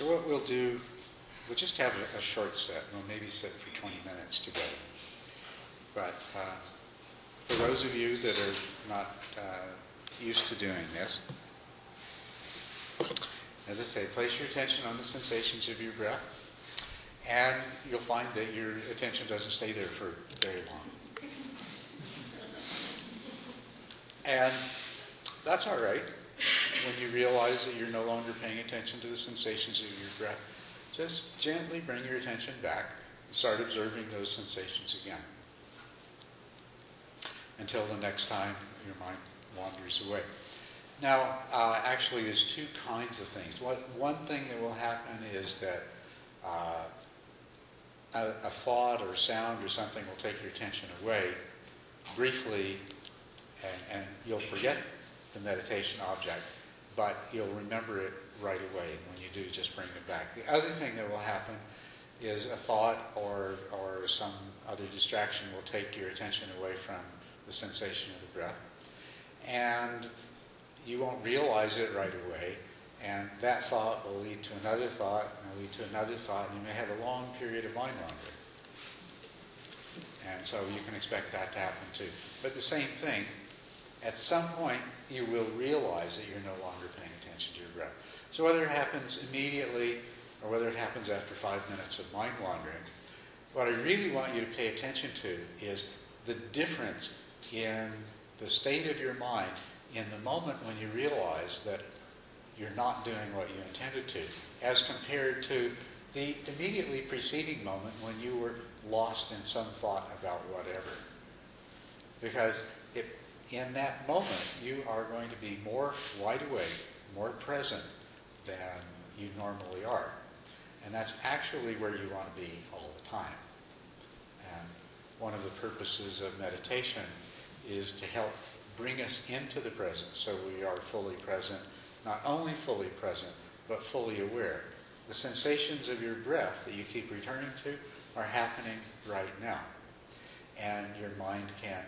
So what we'll do, we'll just have a, a short set. We'll maybe sit for 20 minutes together. But uh, for those of you that are not uh, used to doing this, as I say, place your attention on the sensations of your breath, and you'll find that your attention doesn't stay there for very long. And that's all right when you realize that you're no longer paying attention to the sensations of your breath. Just gently bring your attention back and start observing those sensations again until the next time your mind wanders away. Now, uh, actually, there's two kinds of things. What, one thing that will happen is that uh, a, a, thought or sound or something will take your attention away briefly, and, and you'll forget the meditation object, but you'll remember it right away. When you do, just bring it back. The other thing that will happen is a thought or, or some other distraction will take your attention away from the sensation of the breath. And you won't realize it right away. And that thought will lead to another thought, and will lead to another thought, and you may have a long period of mind wandering. And so you can expect that to happen too. But the same thing, at some point, you will realize that you're no longer paying attention to your breath. So whether it happens immediately or whether it happens after five minutes of mind wandering, what I really want you to pay attention to is the difference in the state of your mind in the moment when you realize that you're not doing what you intended to, as compared to the immediately preceding moment when you were lost in some thought about whatever. Because it, in that moment, you are going to be more wide awake, more present than you normally are. And that's actually where you want to be all the time. And one of the purposes of meditation is to help bring us into the present so we are fully present, not only fully present, but fully aware. The sensations of your breath that you keep returning to are happening right now. And your mind can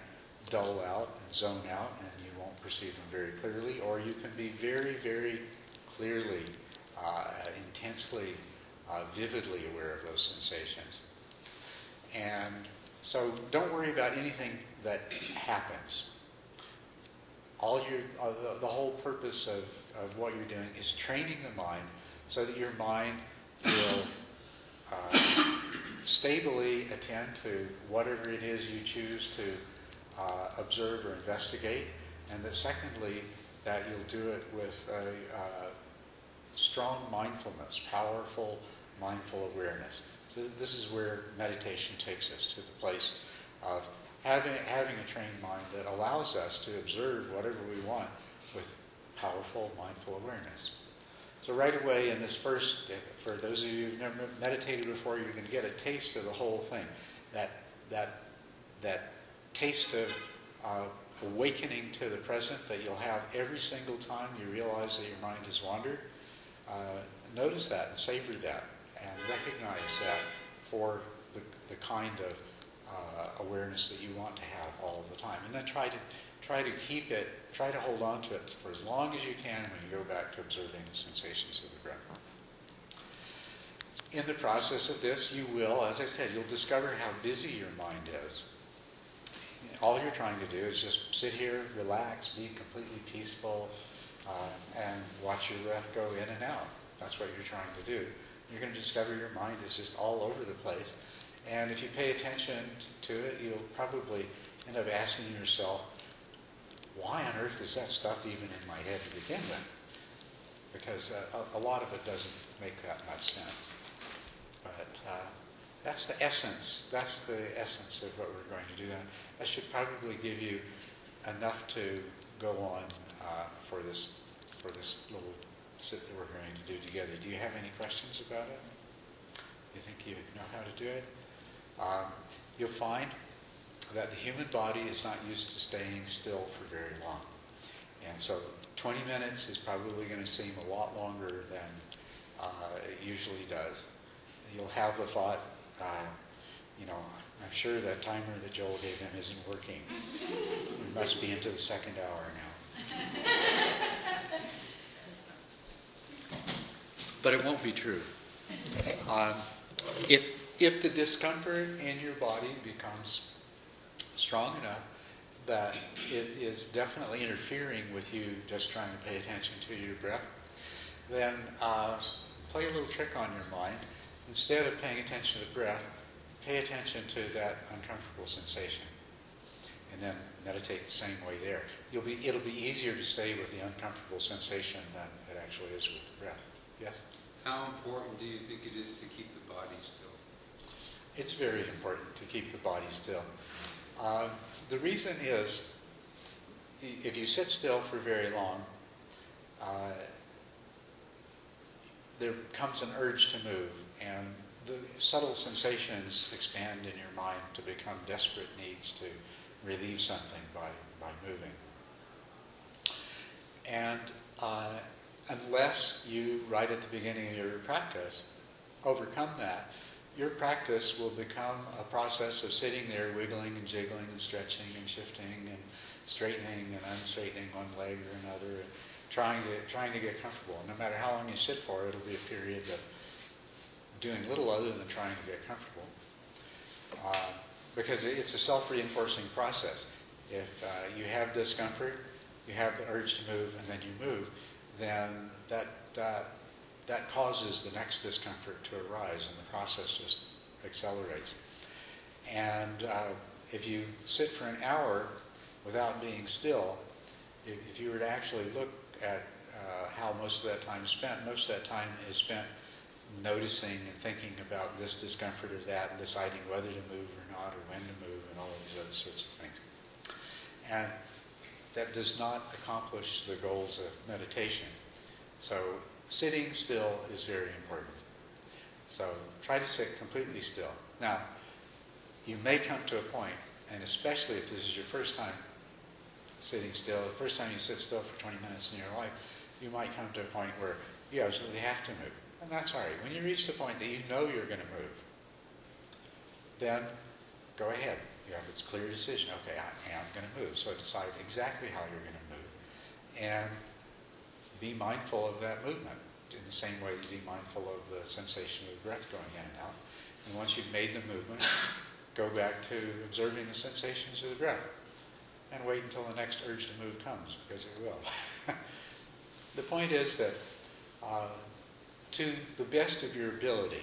dull out and zone out and you won't perceive them very clearly, or you can be very, very clearly, uh, intensely, uh, vividly aware of those sensations. And so don't worry about anything that happens. All your, uh, the, the, whole purpose of, of what you're doing is training the mind so that your mind will uh, stably attend to whatever it is you choose to uh, observe or investigate, and that secondly, that you'll do it with a uh, strong mindfulness, powerful mindful awareness. So this is where meditation takes us to the place of having, having a trained mind that allows us to observe whatever we want with powerful mindful awareness. So right away in this first, for those of you who've never meditated before, you're going to get a taste of the whole thing. That that that taste of uh, awakening to the present that you'll have every single time you realize that your mind has wandered. Uh, notice that and savor that and recognize that for the, the kind of uh, awareness that you want to have all the time. And then try to try to keep it, try to hold on to it for as long as you can when you go back to observing the sensations of the breath. In the process of this, you will, as I said, you'll discover how busy your mind is. All you're trying to do is just sit here, relax, be completely peaceful, uh, and watch your breath go in and out. That's what you're trying to do you're going to discover your mind is just all over the place. And if you pay attention to it, you'll probably end up asking yourself, why on earth is that stuff even in my head to begin with? Because uh, a, a, lot of it doesn't make that much sense. But uh, that's the essence. That's the essence of what we're going to do. And that should probably give you enough to go on uh, for this for this little sit that we're going to do together. Do you have any questions about it? You think you know how to do it? Um, you'll find that the human body is not used to staying still for very long. And so 20 minutes is probably going to seem a lot longer than uh, it usually does. You'll have the thought, uh, you know, I'm sure that timer that Joel gave him isn't working. We must be into the second hour now. but it won't be true. Um, if, if the discomfort in your body becomes strong enough that it is definitely interfering with you just trying to pay attention to your breath, then uh, play a little trick on your mind. Instead of paying attention to the breath, pay attention to that uncomfortable sensation. And then meditate the same way there. You'll be, it'll be easier to stay with the uncomfortable sensation than it actually is with the breath. Yes? How important do you think it is to keep the body still? It's very important to keep the body still. Uh, the reason is, if you sit still for very long, uh, there comes an urge to move, and the subtle sensations expand in your mind to become desperate needs to relieve something by, by moving. And uh, unless you, right at the beginning of your practice, overcome that, your practice will become a process of sitting there wiggling and jiggling and stretching and shifting and straightening and unstraightening one leg or another and trying to trying to get comfortable. No matter how long you sit for, it'll be a period of doing little other than trying to get comfortable. Uh, because it's a self-reinforcing process. If uh, you have discomfort, you have the urge to move, and then you move, then that uh, that causes the next discomfort to arise, and the process just accelerates. And uh, if you sit for an hour without being still, if, if you were to actually look at uh, how most of that time is spent, most of that time is spent noticing and thinking about this discomfort or that, and deciding whether to move or not, or when to move, and all of these other sorts of things. And that does not accomplish the goals of meditation. So sitting still is very important. So try to sit completely still. Now, you may come to a point, and especially if this is your first time sitting still, the first time you sit still for 20 minutes in your life, you might come to a point where you absolutely have to move. And that's all right. When you reach the point that you know you're going to move, then go ahead. You have this clear decision. Okay, I am going to move. So decide exactly how you're going to move. And be mindful of that movement in the same way you be mindful of the sensation of the breath going in and out. And once you've made the movement, go back to observing the sensations of the breath. And wait until the next urge to move comes, because it will. the point is that uh, to the best of your ability,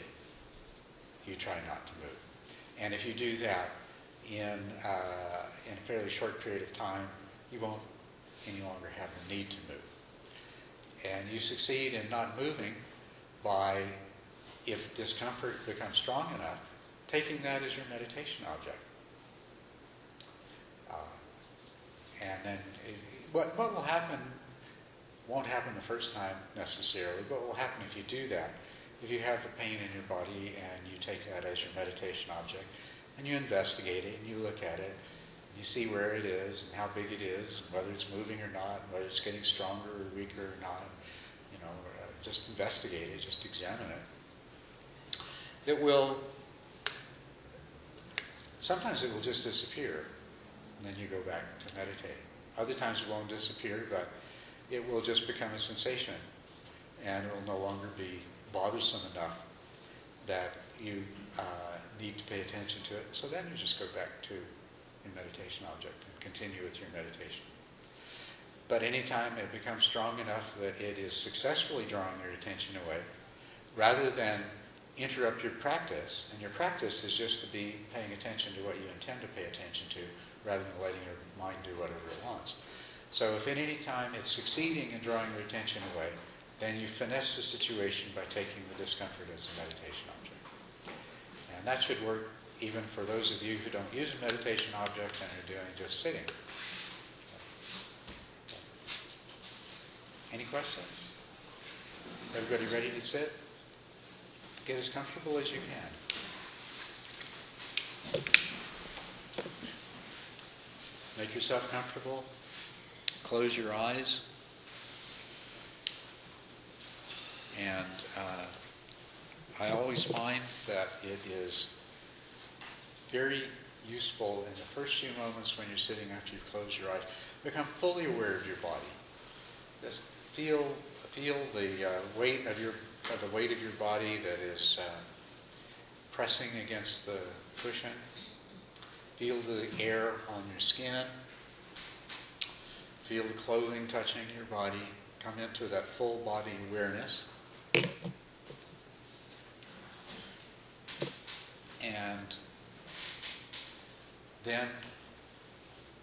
you try not to move. And if you do that in, uh, in a fairly short period of time, you won't any longer have the need to move. And you succeed in not moving by, if discomfort becomes strong enough, taking that as your meditation object. Uh, and then it, what, what will happen won't happen the first time necessarily, but it will happen if you do that. If you have a pain in your body and you take that as your meditation object, and you investigate it and you look at it, you see where it is and how big it is, and whether it's moving or not, whether it's getting stronger or weaker or not, you know, uh, just investigate it, just examine it. It will, sometimes it will just disappear, and then you go back to meditate. Other times it won't disappear, but it will just become a sensation and it will no longer be bothersome enough that you uh, need to pay attention to it. So then you just go back to your meditation object and continue with your meditation. But anytime it becomes strong enough that it is successfully drawing your attention away, rather than interrupt your practice, and your practice is just to be paying attention to what you intend to pay attention to, rather than letting your mind do whatever it wants. So if at any time it's succeeding in drawing your attention away, then you finesse the situation by taking the discomfort as a meditation object. And that should work even for those of you who don't use a meditation object and are doing just sitting. Any questions? Everybody ready to sit? Get as comfortable as you can. Make yourself comfortable. Close your eyes. And uh, I always find that it is very useful in the first few moments when you're sitting after you've closed your eyes. Become fully aware of your body. Just feel feel the uh, weight of your of the weight of your body that is uh, pressing against the cushion. Feel the air on your skin. Feel the clothing touching your body. Come into that full body awareness. And then,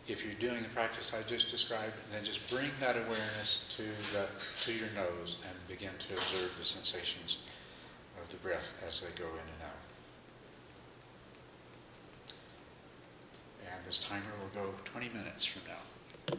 if you're doing the practice I just described, then just bring that awareness to the to your nose and begin to observe the sensations of the breath as they go in and out. And this timer will go 20 minutes from now.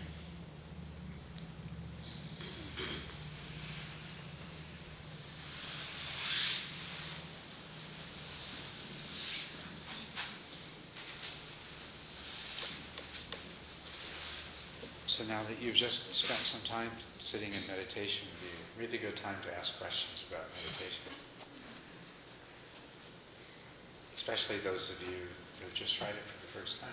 So now that you've just spent some time sitting in meditation, would be a really good time to ask questions about meditation. Especially those of you who have just tried it for the first time.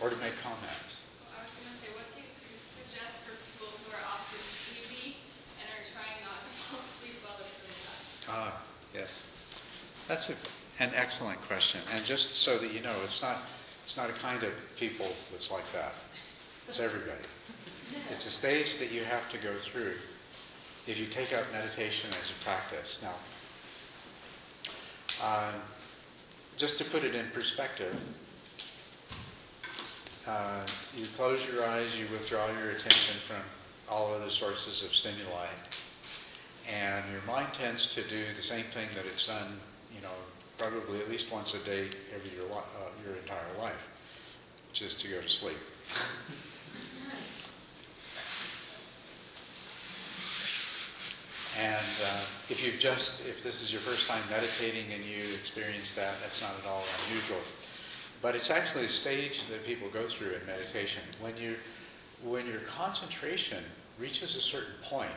Or to make comments. I was going to say, what do you suggest for people who are often sleepy and are trying not to fall asleep while they're sitting up? Ah, yes. That's a, an excellent question. And just so that you know, it's not, it's not a kind of people that's like that. It's everybody. It's a stage that you have to go through if you take up meditation as a practice. Now, uh, just to put it in perspective, uh, you close your eyes, you withdraw your attention from all other sources of stimuli, and your mind tends to do the same thing that it's done, you know, probably at least once a day every your, uh, your entire life, which is to go to sleep. And uh, if you've just, if this is your first time meditating and you experience that, that's not at all unusual. But it's actually a stage that people go through in meditation. When you, when your concentration reaches a certain point,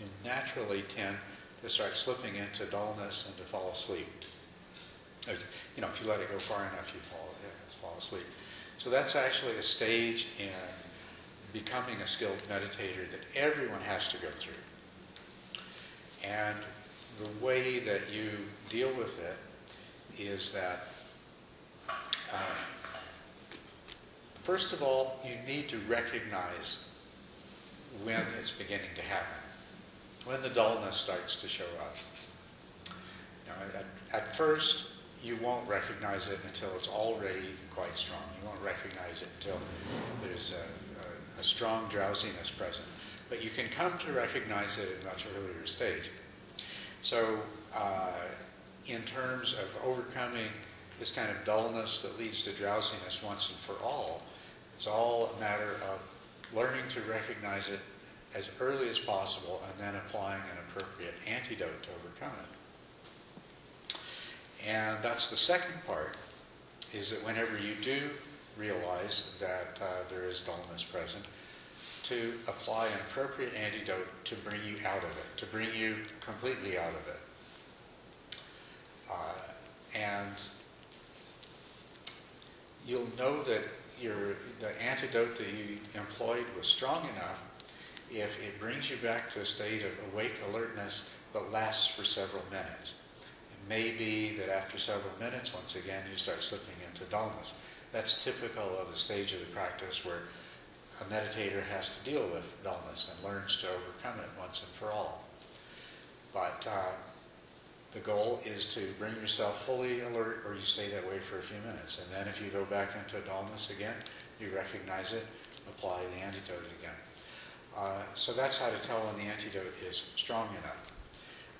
you naturally tend to start slipping into dullness and to fall asleep. You know, if you let it go far enough, you fall, uh, fall asleep. So that's actually a stage in becoming a skilled meditator that everyone has to go through. And the way that you deal with it is that, uh, first of all, you need to recognize when it's beginning to happen, when the dullness starts to show up. At, at first, you won't recognize it until it's already quite strong. You won't recognize it until there's a, a, a strong drowsiness present. But you can come to recognize it at a much earlier stage. So, uh, in terms of overcoming this kind of dullness that leads to drowsiness once and for all, it's all a matter of learning to recognize it as early as possible and then applying an appropriate antidote to overcome it. And that's the second part, is that whenever you do realize that uh, there is dullness present, to apply an appropriate antidote to bring you out of it, to bring you completely out of it. Uh, and you'll know that your, the antidote that you employed was strong enough if it brings you back to a state of awake alertness that lasts for several minutes. It may be that after several minutes, once again, you start slipping into dullness. That's typical of the stage of the practice where a meditator has to deal with dullness and learns to overcome it once and for all. But uh, the goal is to bring yourself fully alert, or you stay that way for a few minutes. And then if you go back into a dullness again, you recognize it, apply the antidote again. Uh, so that's how to tell when the antidote is strong enough.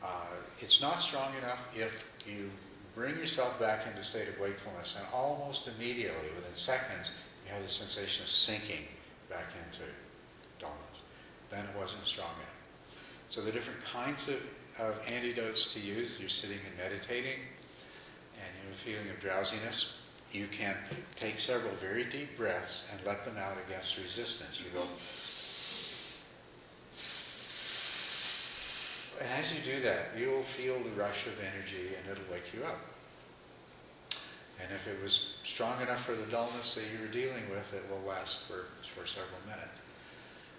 Uh, it's not strong enough if you bring yourself back into a state of wakefulness and almost immediately, within seconds, you have the sensation of sinking back into dullness. Then it wasn't strong enough. So the different kinds of, of antidotes to use, you're sitting and meditating, and you have a feeling of drowsiness, you can take several very deep breaths and let them out against resistance. You go, and as you do that, you'll feel the rush of energy and it'll wake you up. And if it was strong enough for the dullness that you were dealing with, it will last for, for several minutes.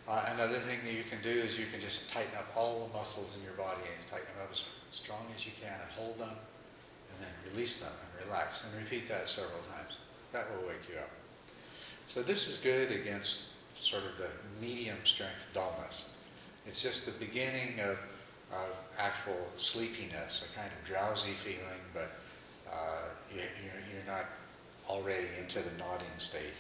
Uh, another thing that you can do is you can just tighten up all the muscles in your body and tighten them up as strong as you can and hold them and then release them and relax and repeat that several times. That will wake you up. So this is good against sort of the medium strength dullness. It's just the beginning of, of actual sleepiness, a kind of drowsy feeling, but uh, you, you're, you're not already into the nodding state.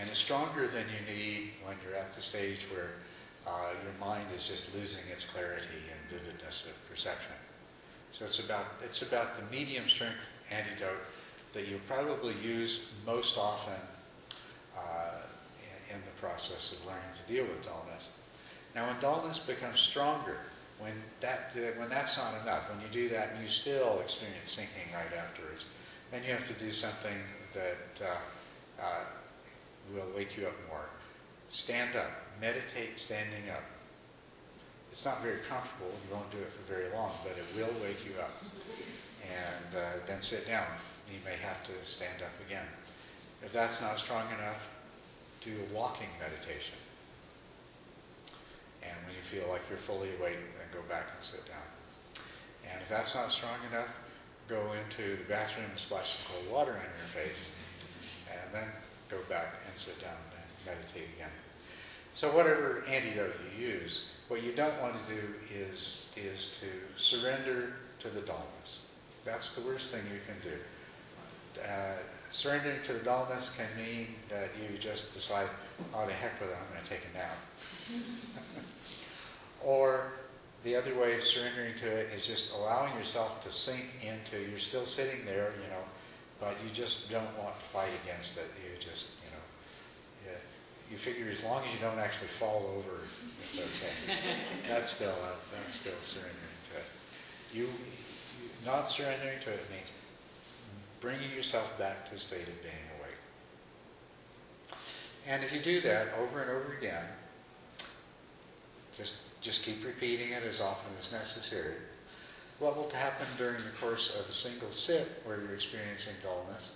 And it's stronger than you need when you're at the stage where uh, your mind is just losing its clarity and vividness of perception. So it's about it's about the medium strength antidote that you'll probably use most often uh, in, in the process of learning to deal with dullness. Now, when dullness becomes stronger, when that when that's not enough, when you do that and you still experience sinking right afterwards, then you have to do something that uh, uh, will wake you up more. Stand up. Meditate standing up. It's not very comfortable. You won't do it for very long, but it will wake you up. And uh, then sit down. You may have to stand up again. If that's not strong enough, do a walking meditation. And when you feel like you're fully awake, then go back and sit down. And if that's not strong enough, go into the bathroom and splash some cold water on your face, and then go back and sit down and meditate again. So whatever antidote you use, what you don't want to do is is to surrender to the dullness. That's the worst thing you can do. Uh, surrendering to the dullness can mean that you just decide, oh, to heck with it, I'm going to take a nap. or the other way of surrendering to it is just allowing yourself to sink into, you're still sitting there, you know, but you just don't want to fight against it. You just, you know, you, you figure as long as you don't actually fall over, it's okay. that's still, that's, that's still surrendering to it. You, you, not surrendering to it means bringing yourself back to a state of being awake. And if you do that over and over again, just, just keep repeating it as often as necessary. What will happen during the course of a single sit where you're experiencing dullness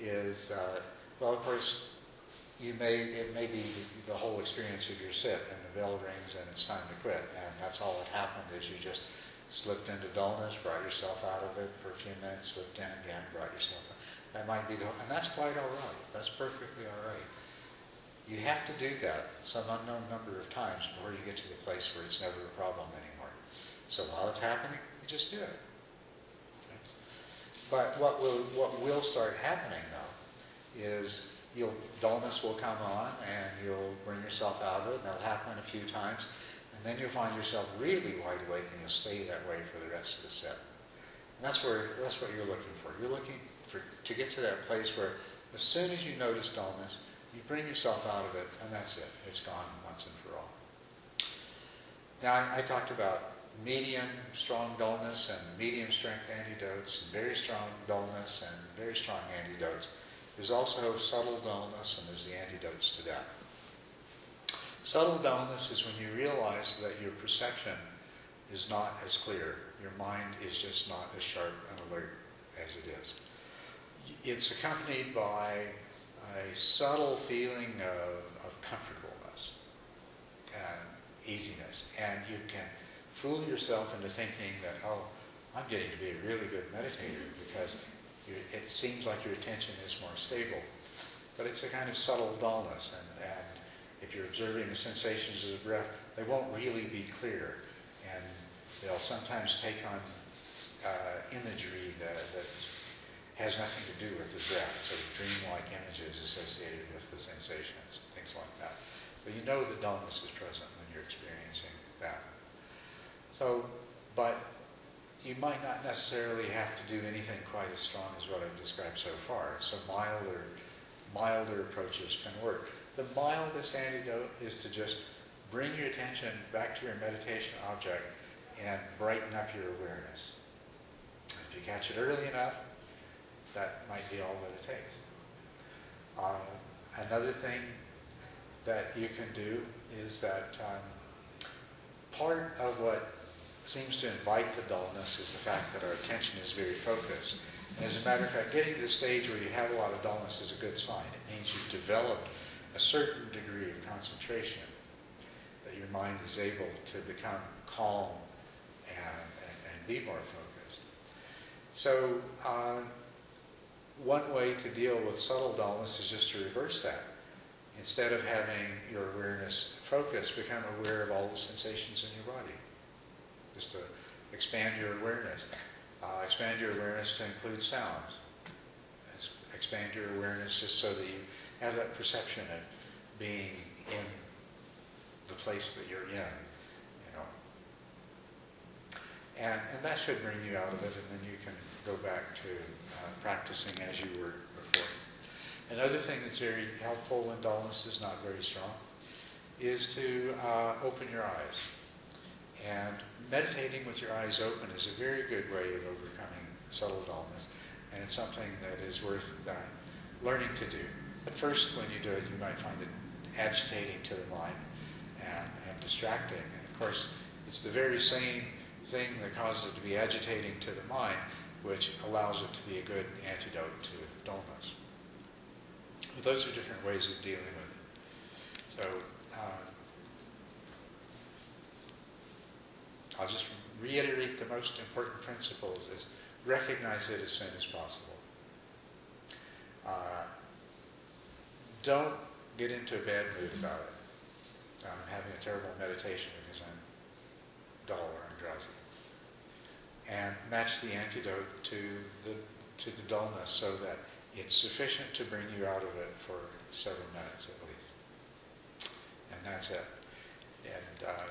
is, uh, well, of course, you may it may be the whole experience of your sit, and the bell rings and it's time to quit, and that's all that happened is you just slipped into dullness, brought yourself out of it for a few minutes, slipped in again, brought yourself out. That might be the, and that's quite all right. That's perfectly all right. You have to do that some unknown number of times before you get to the place where it's never a problem anymore. So while it's happening, you just do it. But what will what will start happening though is you'll dullness will come on and you'll bring yourself out of it, and that'll happen a few times. And then you'll find yourself really wide awake and you'll stay that way for the rest of the set. And that's where that's what you're looking for. You're looking for to get to that place where as soon as you notice dullness, you bring yourself out of it and that's it. It's gone once and for all. Now I, I talked about medium strong dullness and medium strength antidotes, and very strong dullness and very strong antidotes. There's also subtle dullness and there's the antidotes to that. Subtle dullness is when you realize that your perception is not as clear. Your mind is just not as sharp and alert as it is. It's accompanied by a subtle feeling of, of comfortableness and easiness. And you can fool yourself into thinking that, oh, I'm getting to be a really good meditator because it seems like your attention is more stable. But it's a kind of subtle dullness, and, and if you're observing the sensations of the breath, they won't really be clear. And they'll sometimes take on uh, imagery that, that has nothing to do with the breath, sort of dreamlike images associated with the sensations, things like that. But you know the dullness is present when you're experiencing. So, but you might not necessarily have to do anything quite as strong as what I've described so far. So milder, milder approaches can work. The mildest antidote is to just bring your attention back to your meditation object and brighten up your awareness. If you catch it early enough, that might be all that it takes. Uh, another thing that you can do is that um, part of what seems to invite the dullness is the fact that our attention is very focused. And as a matter of fact, getting to the stage where you have a lot of dullness is a good sign. It means you've developed a certain degree of concentration, that your mind is able to become calm and, and, and be more focused. So, uh, one way to deal with subtle dullness is just to reverse that. Instead of having your awareness focused, become aware of all the sensations in your body. Just to expand your awareness. Uh, expand your awareness to include sounds. Expand your awareness just so that you have that perception of being in the place that you're in, you know. And, and that should bring you out of it, and then you can go back to uh, practicing as you were before. Another thing that's very helpful when dullness is not very strong is to uh, open your eyes. And meditating with your eyes open is a very good way of overcoming subtle dullness, and it's something that is worth uh, learning to do. At first, when you do it, you might find it agitating to the mind and, and distracting. And of course, it's the very same thing that causes it to be agitating to the mind, which allows it to be a good antidote to dullness. But those are different ways of dealing with it. So, uh, I'll just reiterate the most important principles is recognize it as soon as possible. Uh, don't get into a bad mood about it. I'm having a terrible meditation because I'm dull or I'm drowsy. And match the antidote to the to the dullness so that it's sufficient to bring you out of it for several minutes at least. And that's it. And uh,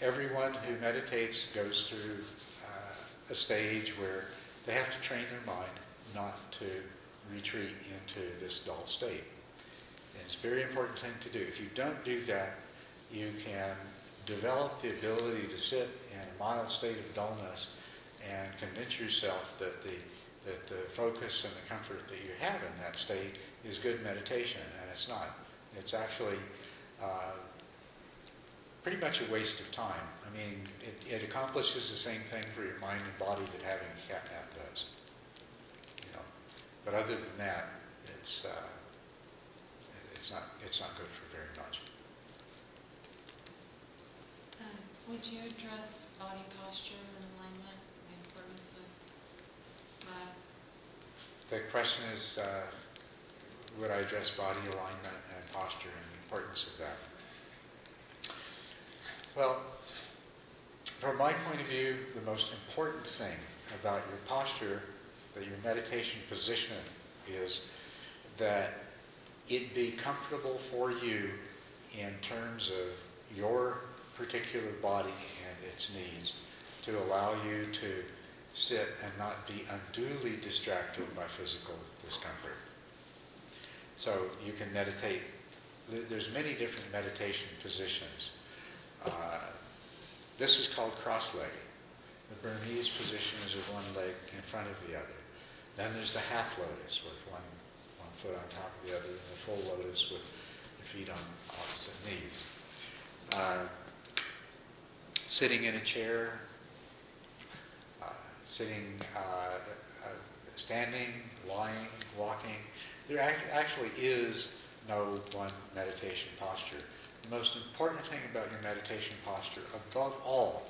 everyone who meditates goes through uh, a stage where they have to train their mind not to retreat into this dull state. And it's a very important thing to do. If you don't do that, you can develop the ability to sit in a mild state of dullness and convince yourself that the that the focus and the comfort that you have in that state is good meditation, and it's not. It's actually uh, pretty much a waste of time. I mean, it, it, accomplishes the same thing for your mind and body that having a cat nap does. You know, but other than that, it's uh, it's not it's not good for very much. Um, would you address body posture and alignment, the importance of that? The question is, uh, would I address body alignment and posture and the importance of that? Well, from my point of view, the most important thing about your posture, that your meditation position is that it be comfortable for you in terms of your particular body and its needs to allow you to sit and not be unduly distracted by physical discomfort. So you can meditate. There's many different meditation positions. Uh, this is called cross-legged. The Burmese position is with one leg in front of the other. Then there's the half lotus with one, one foot on top of the other, and the full lotus with the feet on opposite knees. Uh, sitting in a chair, uh, sitting, uh, uh standing, lying, walking. There act- actually is no one meditation posture. The most important thing about your meditation posture, above all,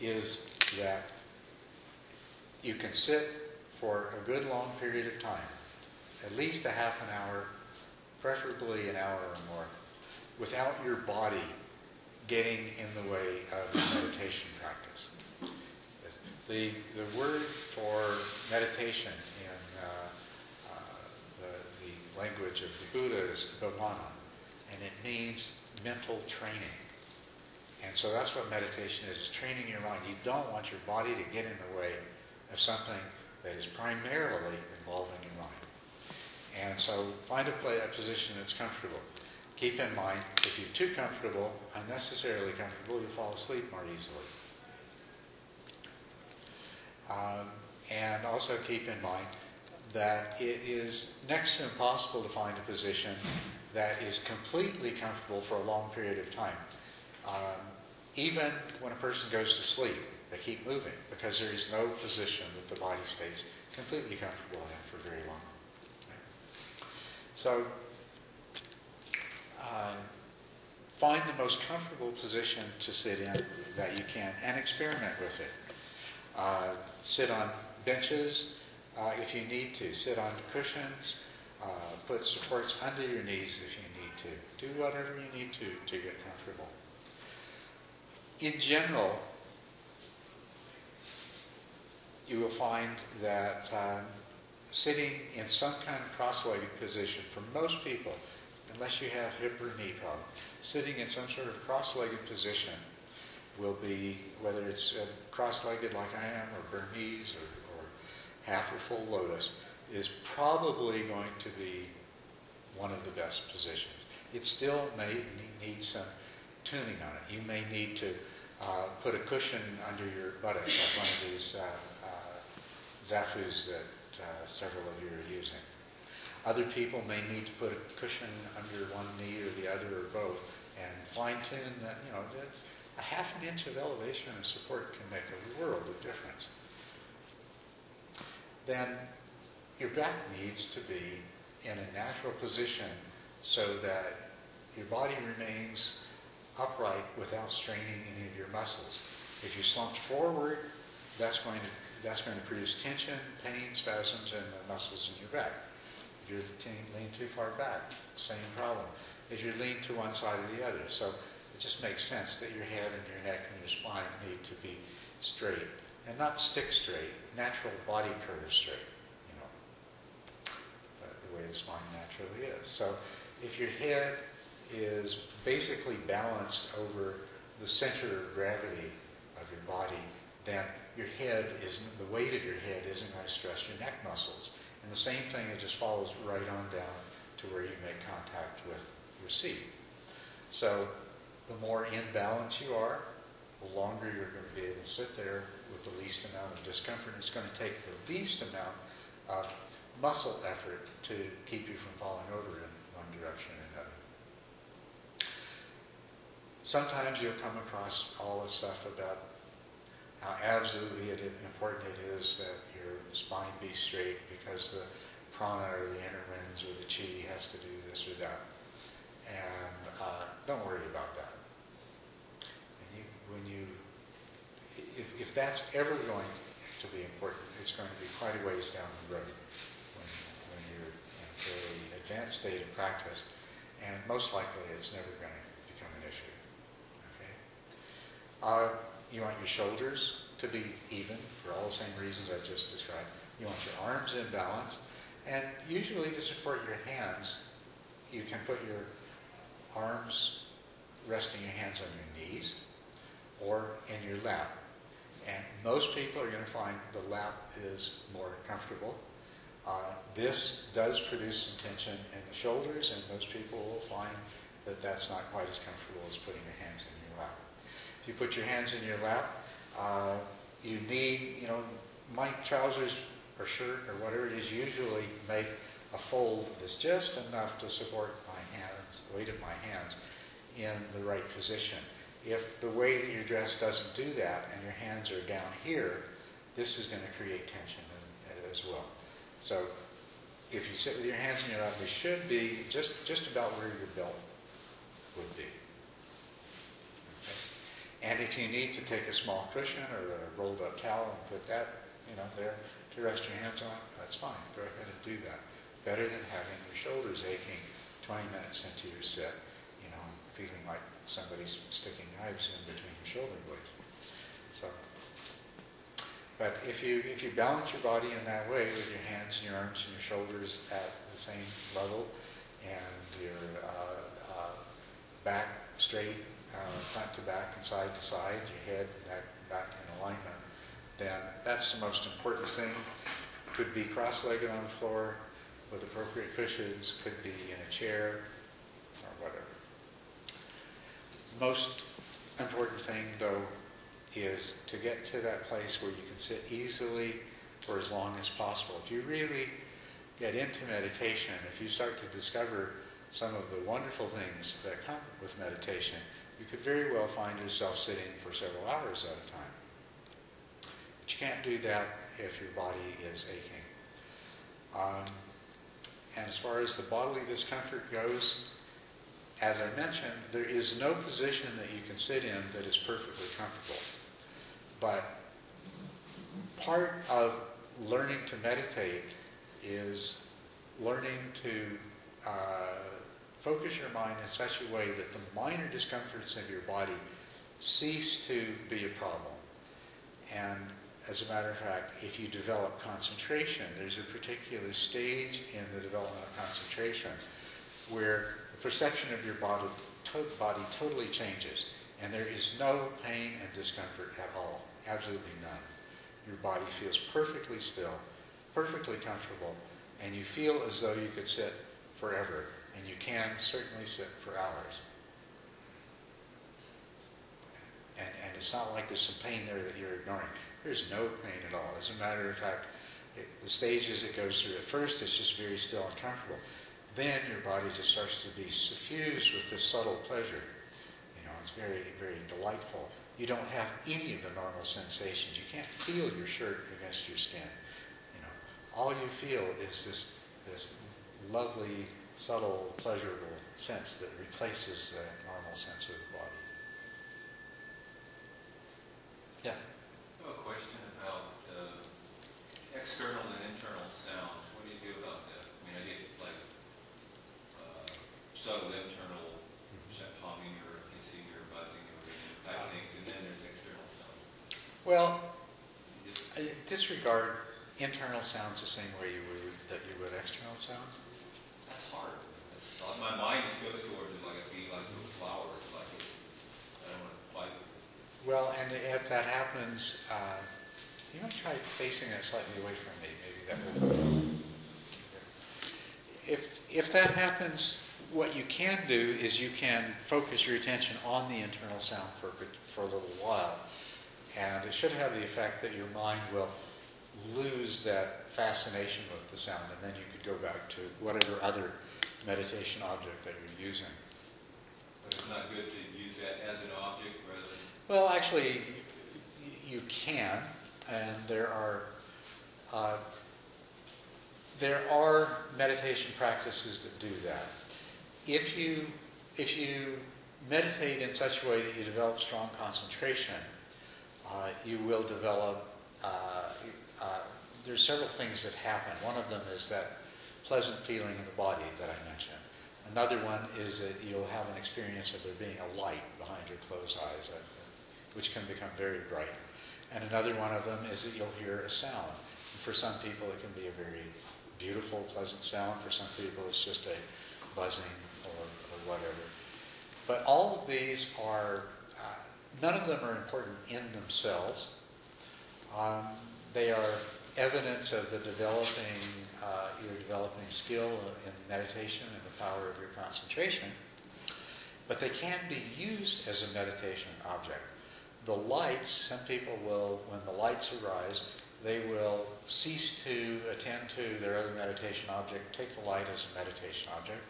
is that you can sit for a good long period of time, at least a half an hour, preferably an hour or more, without your body getting in the way of meditation practice. The, the word for meditation in uh, uh, the, the language of the Buddha is bhavana, and it means mental training. And so that's what meditation is, is training your mind. You don't want your body to get in the way of something that is primarily involving your mind. And so find a, play, a position that's comfortable. Keep in mind, if you're too comfortable, unnecessarily comfortable, you'll fall asleep more easily. Um, and also keep in mind that it is next to impossible to find a position that is completely comfortable for a long period of time. Um, even when a person goes to sleep, they keep moving because there is no position that the body stays completely comfortable in for very long. So, uh, find the most comfortable position to sit in that you can and experiment with it. Uh, sit on benches uh, if you need to. Sit on cushions. Uh, put supports under your knees if you need to. Do whatever you need to to get comfortable. In general, you will find that um, sitting in some kind of cross-legged position for most people, unless you have hip or knee problem, sitting in some sort of cross-legged position will be, whether it's uh, cross-legged like I am, or Burmese, or, half or full lotus, is probably going to be one of the best positions. It still may need some tuning on it. You may need to uh, put a cushion under your buttock, like one of these uh, uh, zafus that uh, several of you are using. Other people may need to put a cushion under one knee or the other or both and fine tune that, you know, that a half an inch of elevation and support can make a world of difference. Then your back needs to be in a natural position so that your body remains upright without straining any of your muscles. If you slump forward, that's going to that's going to produce tension, pain, spasms, and the muscles in your back. If you lean too far back, same problem. If you lean to one side or the other, so it just makes sense that your head and your neck and your spine need to be straight and not stick straight, natural body curve straight. Way the spine naturally is. So if your head is basically balanced over the center of gravity of your body, then your head is the weight of your head isn't going to stress your neck muscles. And the same thing, it just follows right on down to where you make contact with your seat. So the more in balance you are, the longer you're going to be able to sit there with the least amount of discomfort. It's going to take the least amount of muscle effort to keep you from falling over in one direction or another. Sometimes you'll come across all this stuff about how absolutely it, important it is that your spine be straight because the prana or the inner winds or the chi has to do this or that. And uh, don't worry about that. You, when you, if, if that's ever going to be important, it's going to be quite a ways down the road a advanced state of practice, and most likely it's never going to become an issue. Okay. Uh, you want your shoulders to be even for all the same reasons I just described. You want your arms in balance. And usually to support your hands, you can put your arms resting your hands on your knees or in your lap. And most people are going to find the lap is more comfortable. Uh, this does produce some tension in the shoulders, and most people will find that that's not quite as comfortable as putting your hands in your lap. If you put your hands in your lap, uh, you need, you know, my trousers or shirt or whatever it is usually make a fold that's just enough to support my hands, the weight of my hands, in the right position. If the way that you're doesn't do that and your hands are down here, this is going to create tension as well. So if you sit with your hands in your lap, they should be just, just about where your belt would be. And if you need to take a small cushion or a rolled up towel and put that, you know, there to rest your hands on, that's fine. Go ahead and do that. Better than having your shoulders aching 20 minutes into your sit, you know, feeling like somebody's sticking knives in between your shoulder blades. So, but if you if you balance your body in that way with your hands and your arms and your shoulders at the same level, and your uh, uh, back straight uh, front to back and side to side, your head, neck, back in alignment, then that's the most important thing. Could be cross-legged on the floor with appropriate cushions, could be in a chair, or whatever. Most important thing, though, is to get to that place where you can sit easily for as long as possible. If you really get into meditation, if you start to discover some of the wonderful things that come with meditation, you could very well find yourself sitting for several hours at a time. But you can't do that if your body is aching. Um, and as far as the bodily discomfort goes, as I mentioned, there is no position that you can sit in that is perfectly comfortable. But part of learning to meditate is learning to uh, focus your mind in such a way that the minor discomforts of your body cease to be a problem. And as a matter of fact, if you develop concentration, there's a particular stage in the development of concentration where the perception of your body, to- body totally changes, and there is no pain and discomfort at all, absolutely none. Your body feels perfectly still, perfectly comfortable, and you feel as though you could sit forever, and you can certainly sit for hours. And, and it's not like there's some pain there that you're ignoring. There's no pain at all. As a matter of fact, it, the stages it goes through, at first it's just very still and comfortable. Then your body just starts to be suffused with this subtle pleasure. You know, it's very, very delightful. You don't have any of the normal sensations. You can't feel your shirt against your skin. You know, all you feel is this, this lovely, subtle, pleasurable sense that replaces the normal sense of the body. Yes. I have a question about uh, external and internal sounds. What do you do about that? I mean, I get like uh, subtle internal sa- humming or hissing or buzzing or type things, and then there's external sounds. Well, disregard internal sounds the same way you would that you would external sounds. That's hard. That's, my mind just goes towards it like a bee, like a flower. Like I don't want to fight it. Well, and if that happens, uh, you might try facing it slightly away from me. Maybe that would. If if that happens, what you can do is you can focus your attention on the internal sound for for a little while, and it should have the effect that your mind will lose that fascination with the sound, and then you could go back to whatever other meditation object that you're using. But it's not good to use that as an object rather than Well, actually, you can, and there are uh, there are meditation practices that do that. If you if you meditate in such a way that you develop strong concentration, uh, you will develop. Uh, uh, there's several things that happen. One of them is that pleasant feeling in the body that I mentioned. Another one is that you'll have an experience of there being a light behind your closed eyes, uh, which can become very bright. And another one of them is that you'll hear a sound. And for some people, it can be a very beautiful, pleasant sound. For some people, it's just a buzzing or, or whatever. But all of these are, none of them are important in themselves. Um, they are evidence of the developing, uh, your developing skill in meditation and the power of your concentration. But they can be used as a meditation object. The lights, some people will, when the lights arise, they will cease to attend to their other meditation object, take the light as a meditation object,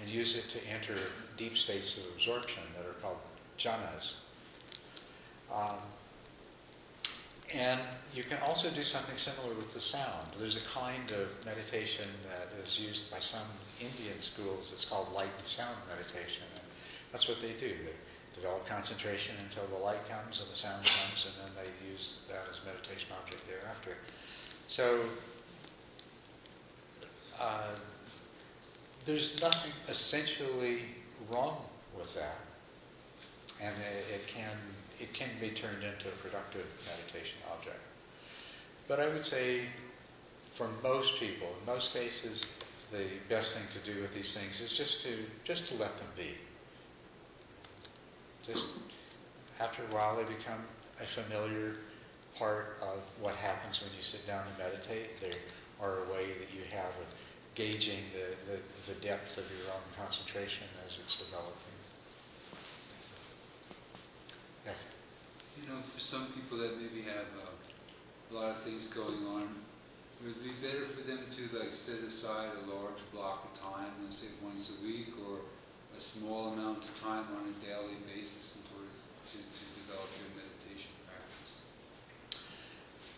and use it to enter deep states of absorption that are called jhanas. Um, and you can also do something similar with the sound. There's a kind of meditation that is used by some Indian schools. It's called light and sound meditation. And that's what they do. They develop concentration until the light comes and the sound comes, and then they use that as a meditation object thereafter. So uh, there's nothing essentially wrong with that, and it, it can it can be turned into a productive meditation object. But I would say, for most people, in most cases, the best thing to do with these things is just to just to let them be. Just after a while, they become a familiar part of what happens when you sit down and meditate. They are a way that you have of gauging the, the, the depth of your own concentration as it's developing. Yes. You know, for some people that maybe have uh, a lot of things going on, it would be better for them to like set aside a large block of time, let's say once a week, or a small amount of time on a daily basis in order to, to develop your meditation practice?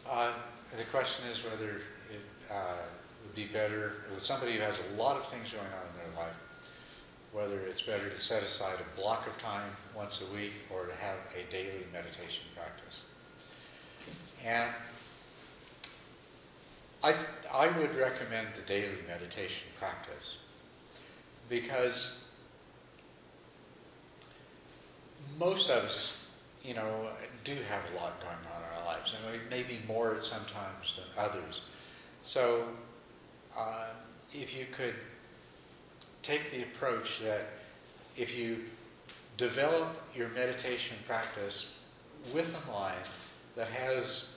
Uh, the question is whether it uh, would be better with somebody who has a lot of things going on in their life, whether it's better to set aside a block of time once a week or to have a daily meditation practice. And I, I would recommend the daily meditation practice because most of us, you know, do have a lot going on in our lives, and maybe more at sometimes than others. So, uh, if you could take the approach that if you develop your meditation practice with a mind that has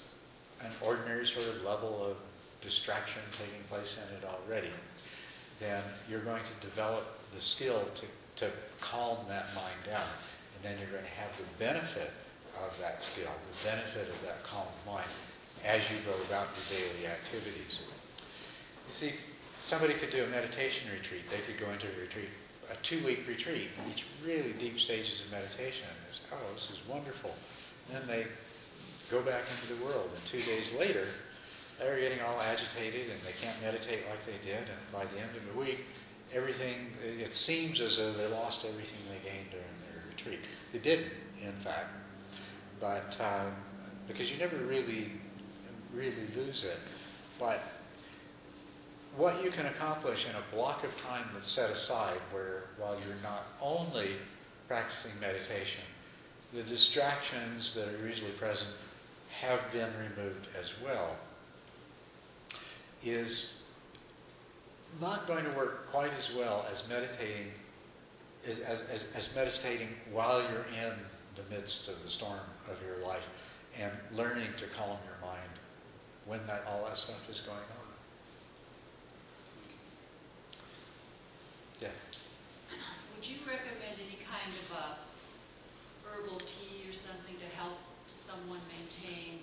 an ordinary sort of level of distraction taking place in it already, then you're going to develop the skill to, to calm that mind down. And then you're going to have the benefit of that skill, the benefit of that calm mind as you go about your daily activities. You see, somebody could do a meditation retreat. They could go into a retreat, a two-week retreat, reach really deep stages of meditation. And say, oh, this is wonderful. And then they go back into the world, and two days later, they're getting all agitated and they can't meditate like they did. And by the end of the week, everything, it seems as though they lost everything they gained during their retreat. They didn't, in fact. But um, because you never really, really lose it. But what you can accomplish in a block of time that's set aside, where while you're not only practicing meditation, the distractions that are usually present have been removed as well, is not going to work quite as well as meditating as, as, as, meditating while you're in the midst of the storm of your life and learning to calm your mind when that all that stuff is going on. Yes. Would you recommend any kind of a herbal tea or something to help someone maintain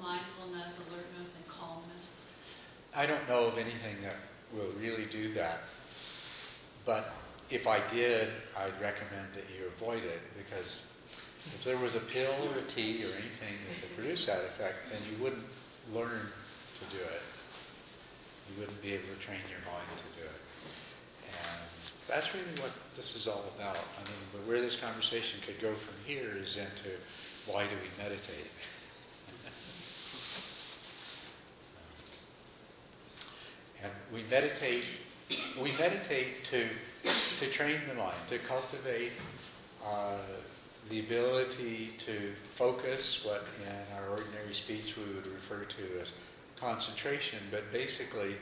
mindfulness, alertness, and calmness? I don't know of anything that will really do that. But if I did, I'd recommend that you avoid it because if there was a pill or a tea or anything that could produce that effect, then you wouldn't learn to do it. You wouldn't be able to train your mind to do it. That's really what this is all about. I mean, but where this conversation could go from here is into why do we meditate? and we meditate we meditate to to train the mind to cultivate uh, the ability to focus what in our ordinary speech we would refer to as concentration but basically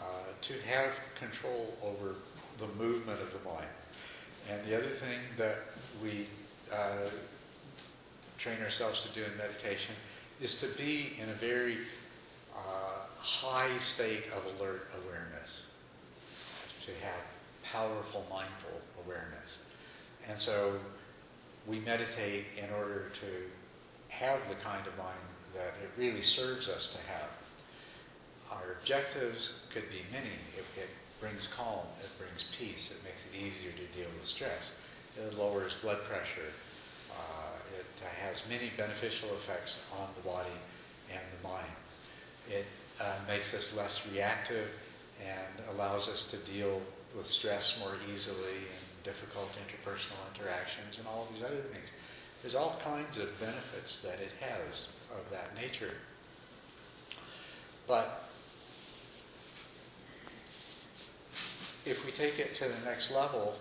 uh, to have control over the movement of the mind and the other thing that we uh, train ourselves to do in meditation is to be in a very uh, high state of alert awareness, to have powerful mindful awareness. And so we meditate in order to have the kind of mind that it really serves us to have. Our objectives could be many. It, it brings calm, it brings peace, it makes it easier to deal with stress, it lowers blood pressure, uh, it has many beneficial effects on the body and the mind. It uh, makes us less reactive and allows us to deal with stress more easily and difficult interpersonal interactions and all of these other things. There's all kinds of benefits that it has of that nature. But if we take it to the next level,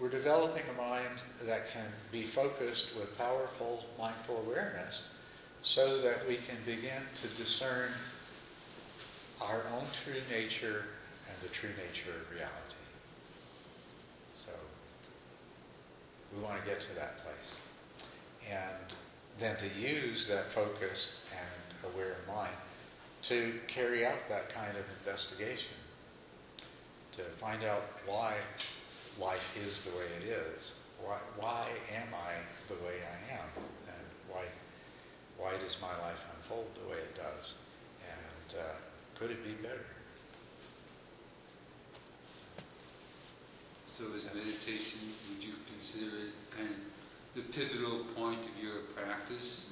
we're developing a mind that can be focused with powerful mindful awareness so that we can begin to discern our own true nature and the true nature of reality. So we want to get to that place. And then to use that focused and aware mind to carry out that kind of investigation, to find out why life is the way it is. Why, why am I the way I am? And why, why does my life unfold the way it does? And uh, could it be better? So as meditation, would you consider it kind of the pivotal point of your practice,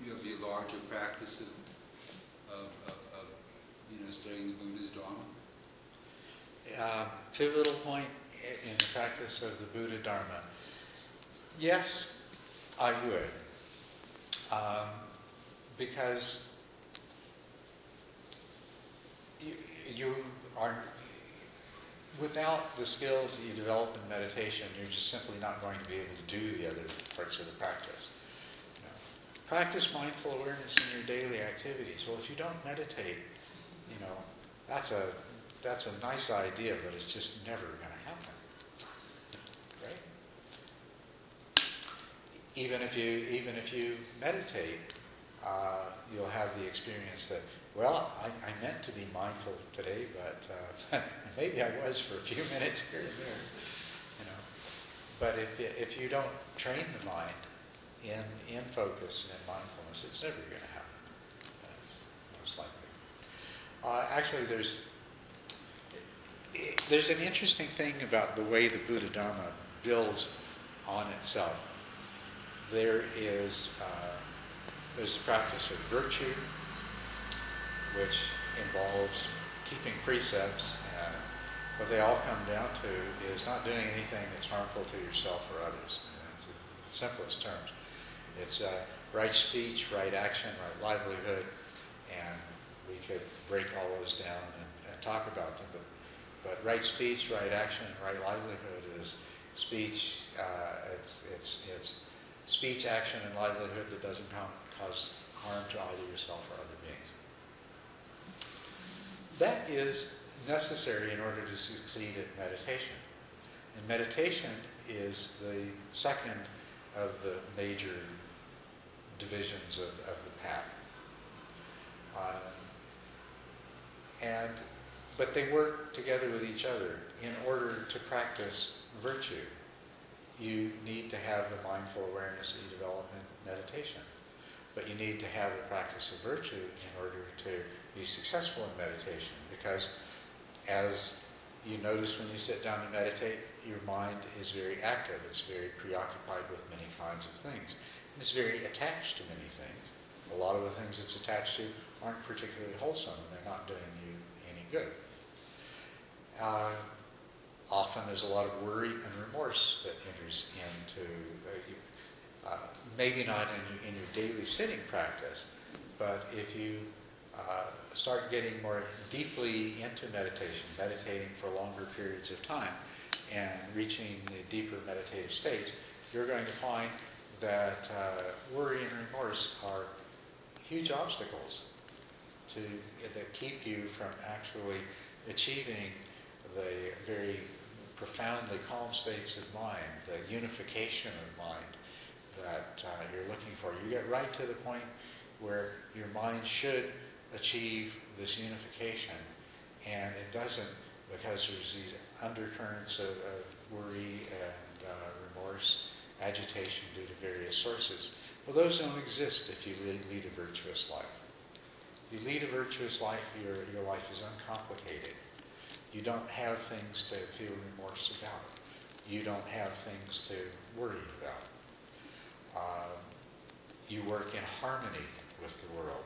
of your larger practice of, of, of, of you know, studying the Buddha's Dharma? Uh, pivotal point in the practice of the Buddha Dharma. Yes, I would. Um, because you, you are, without the skills that you develop in meditation, you're just simply not going to be able to do the other parts of the practice. You know, practice mindful awareness in your daily activities. Well, if you don't meditate, you know, that's a that's a nice idea, but it's just never going to happen. Right? Even if you even if you meditate, uh, you'll have the experience that well, I, I meant to be mindful today, but uh, maybe I was for a few minutes here and there, you know. But if, if you don't train the mind in, in focus and in mindfulness, it's never going to happen. That's most likely. Uh, actually, there's there's an interesting thing about the way the Buddha Dharma builds on itself. There is uh, there's the practice of virtue, which involves keeping precepts, and what they all come down to is not doing anything that's harmful to yourself or others. That's the simplest terms. It's uh, right speech, right action, right livelihood, and we could break all those down and, and talk about them. But, but right speech, right action, right livelihood is speech. Uh, it's, it's, it's speech, action, and livelihood that doesn't cause harm to either yourself or other beings. That is necessary in order to succeed at meditation. And meditation is the second of the major divisions of, of the path. Uh, and but they work together with each other in order to practice virtue. You need to have the mindful awareness that you develop in meditation. But you need to have the practice of virtue in order to be successful in meditation because as you notice when you sit down to meditate, your mind is very active. It's very preoccupied with many kinds of things. It's very attached to many things. A lot of the things it's attached to aren't particularly wholesome and they're not doing you good. Uh, often there's a lot of worry and remorse that enters into, uh, uh, maybe not in, in, your daily sitting practice, but if you uh, start getting more deeply into meditation, meditating for longer periods of time, and reaching the deeper meditative states, you're going to find that uh, worry and remorse are huge obstacles to that keep you from actually achieving the very profoundly calm states of mind, the unification of mind that uh, you're looking for. You get right to the point where your mind should achieve this unification, and it doesn't because there's these undercurrents of, of worry and uh, remorse, agitation due to various sources. Well, those don't exist if you really lead a virtuous life. You lead a virtuous life, your, your life is uncomplicated. You don't have things to feel remorse about. You don't have things to worry about. Uh, you work in harmony with the world.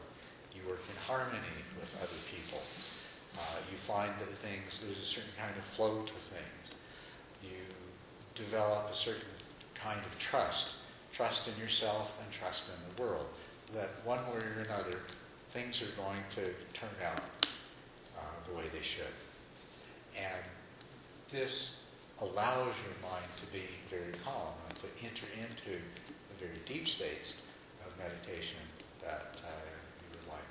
You work in harmony with other people. Uh, you find that things, there's a certain kind of flow to things. You develop a certain kind of trust, trust in yourself and trust in the world, that one way or another, things are going to turn out uh, the way they should. And this allows your mind to be very calm and to enter into the very deep states of meditation that uh, you would like.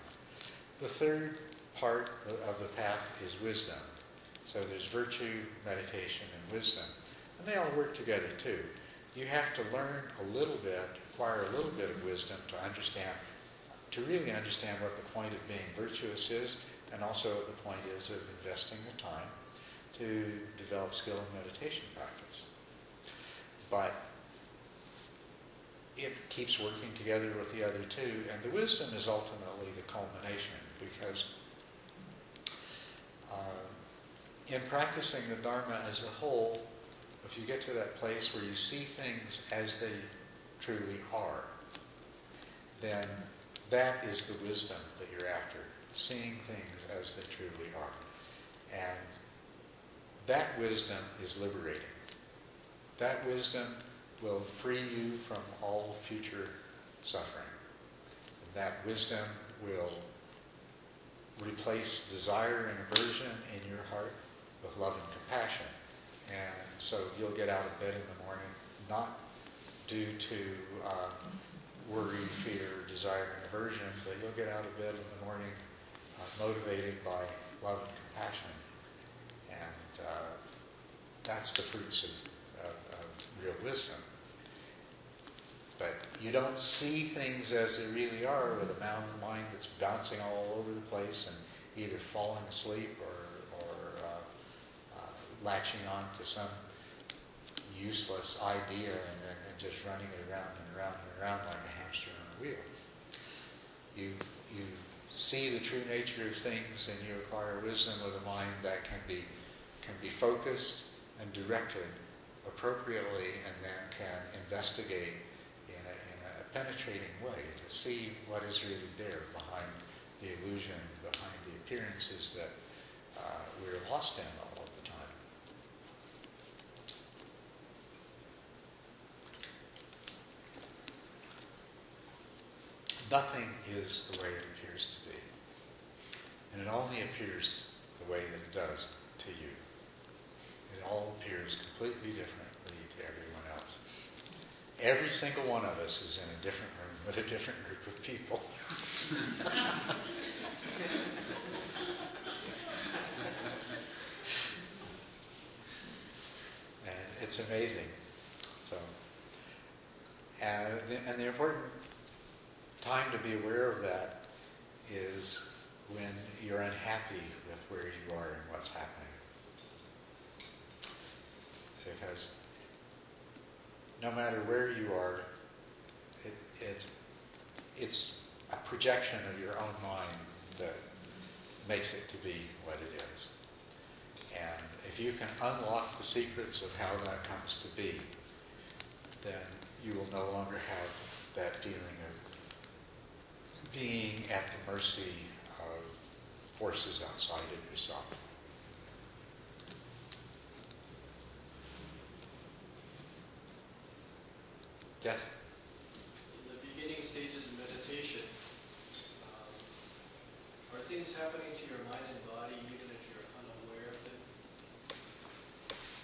The third part of the path is wisdom. So there's virtue, meditation, and wisdom. And they all work together too. You have to learn a little bit, acquire a little bit of wisdom to understand, to really understand what the point of being virtuous is, and also what the point is of investing the time to develop skill in meditation practice. But it keeps working together with the other two, and the wisdom is ultimately the culmination because uh, in practicing the Dharma as a whole, if you get to that place where you see things as they truly are, then that is the wisdom that you're after, seeing things as they truly are. And that wisdom is liberating. That wisdom will free you from all future suffering. That wisdom will replace desire and aversion in your heart with love and compassion. And so you'll get out of bed in the morning not due to um, worry, fear, desire, and aversion, but you'll get out of bed in the morning uh, motivated by love and compassion. And uh, that's the fruits of, of, of real wisdom. But you don't see things as they really are with a mound mind that's bouncing all over the place and either falling asleep or, or uh, uh, latching on to some useless idea and, and, and just running it around around and around like a hamster on a wheel. You, you see the true nature of things and you acquire wisdom with a mind that can be, can be focused and directed appropriately and then can investigate in a, in a penetrating way to see what is really there behind the illusion, behind the appearances that uh, we're lost in all of the time. Nothing is the way it appears to be. And it only appears the way that it does to you. It all appears completely differently to everyone else. Every single one of us is in a different room with a different group of people. and it's amazing. So, and the, and the important time to be aware of that is when you're unhappy with where you are and what's happening. Because no matter where you are, it, it's, it's a projection of your own mind that makes it to be what it is. And if you can unlock the secrets of how that comes to be, then you will no longer have that feeling being at the mercy of forces outside of yourself. Yes? In the beginning stages of meditation, um, are things happening to your mind and body even if you're unaware of it?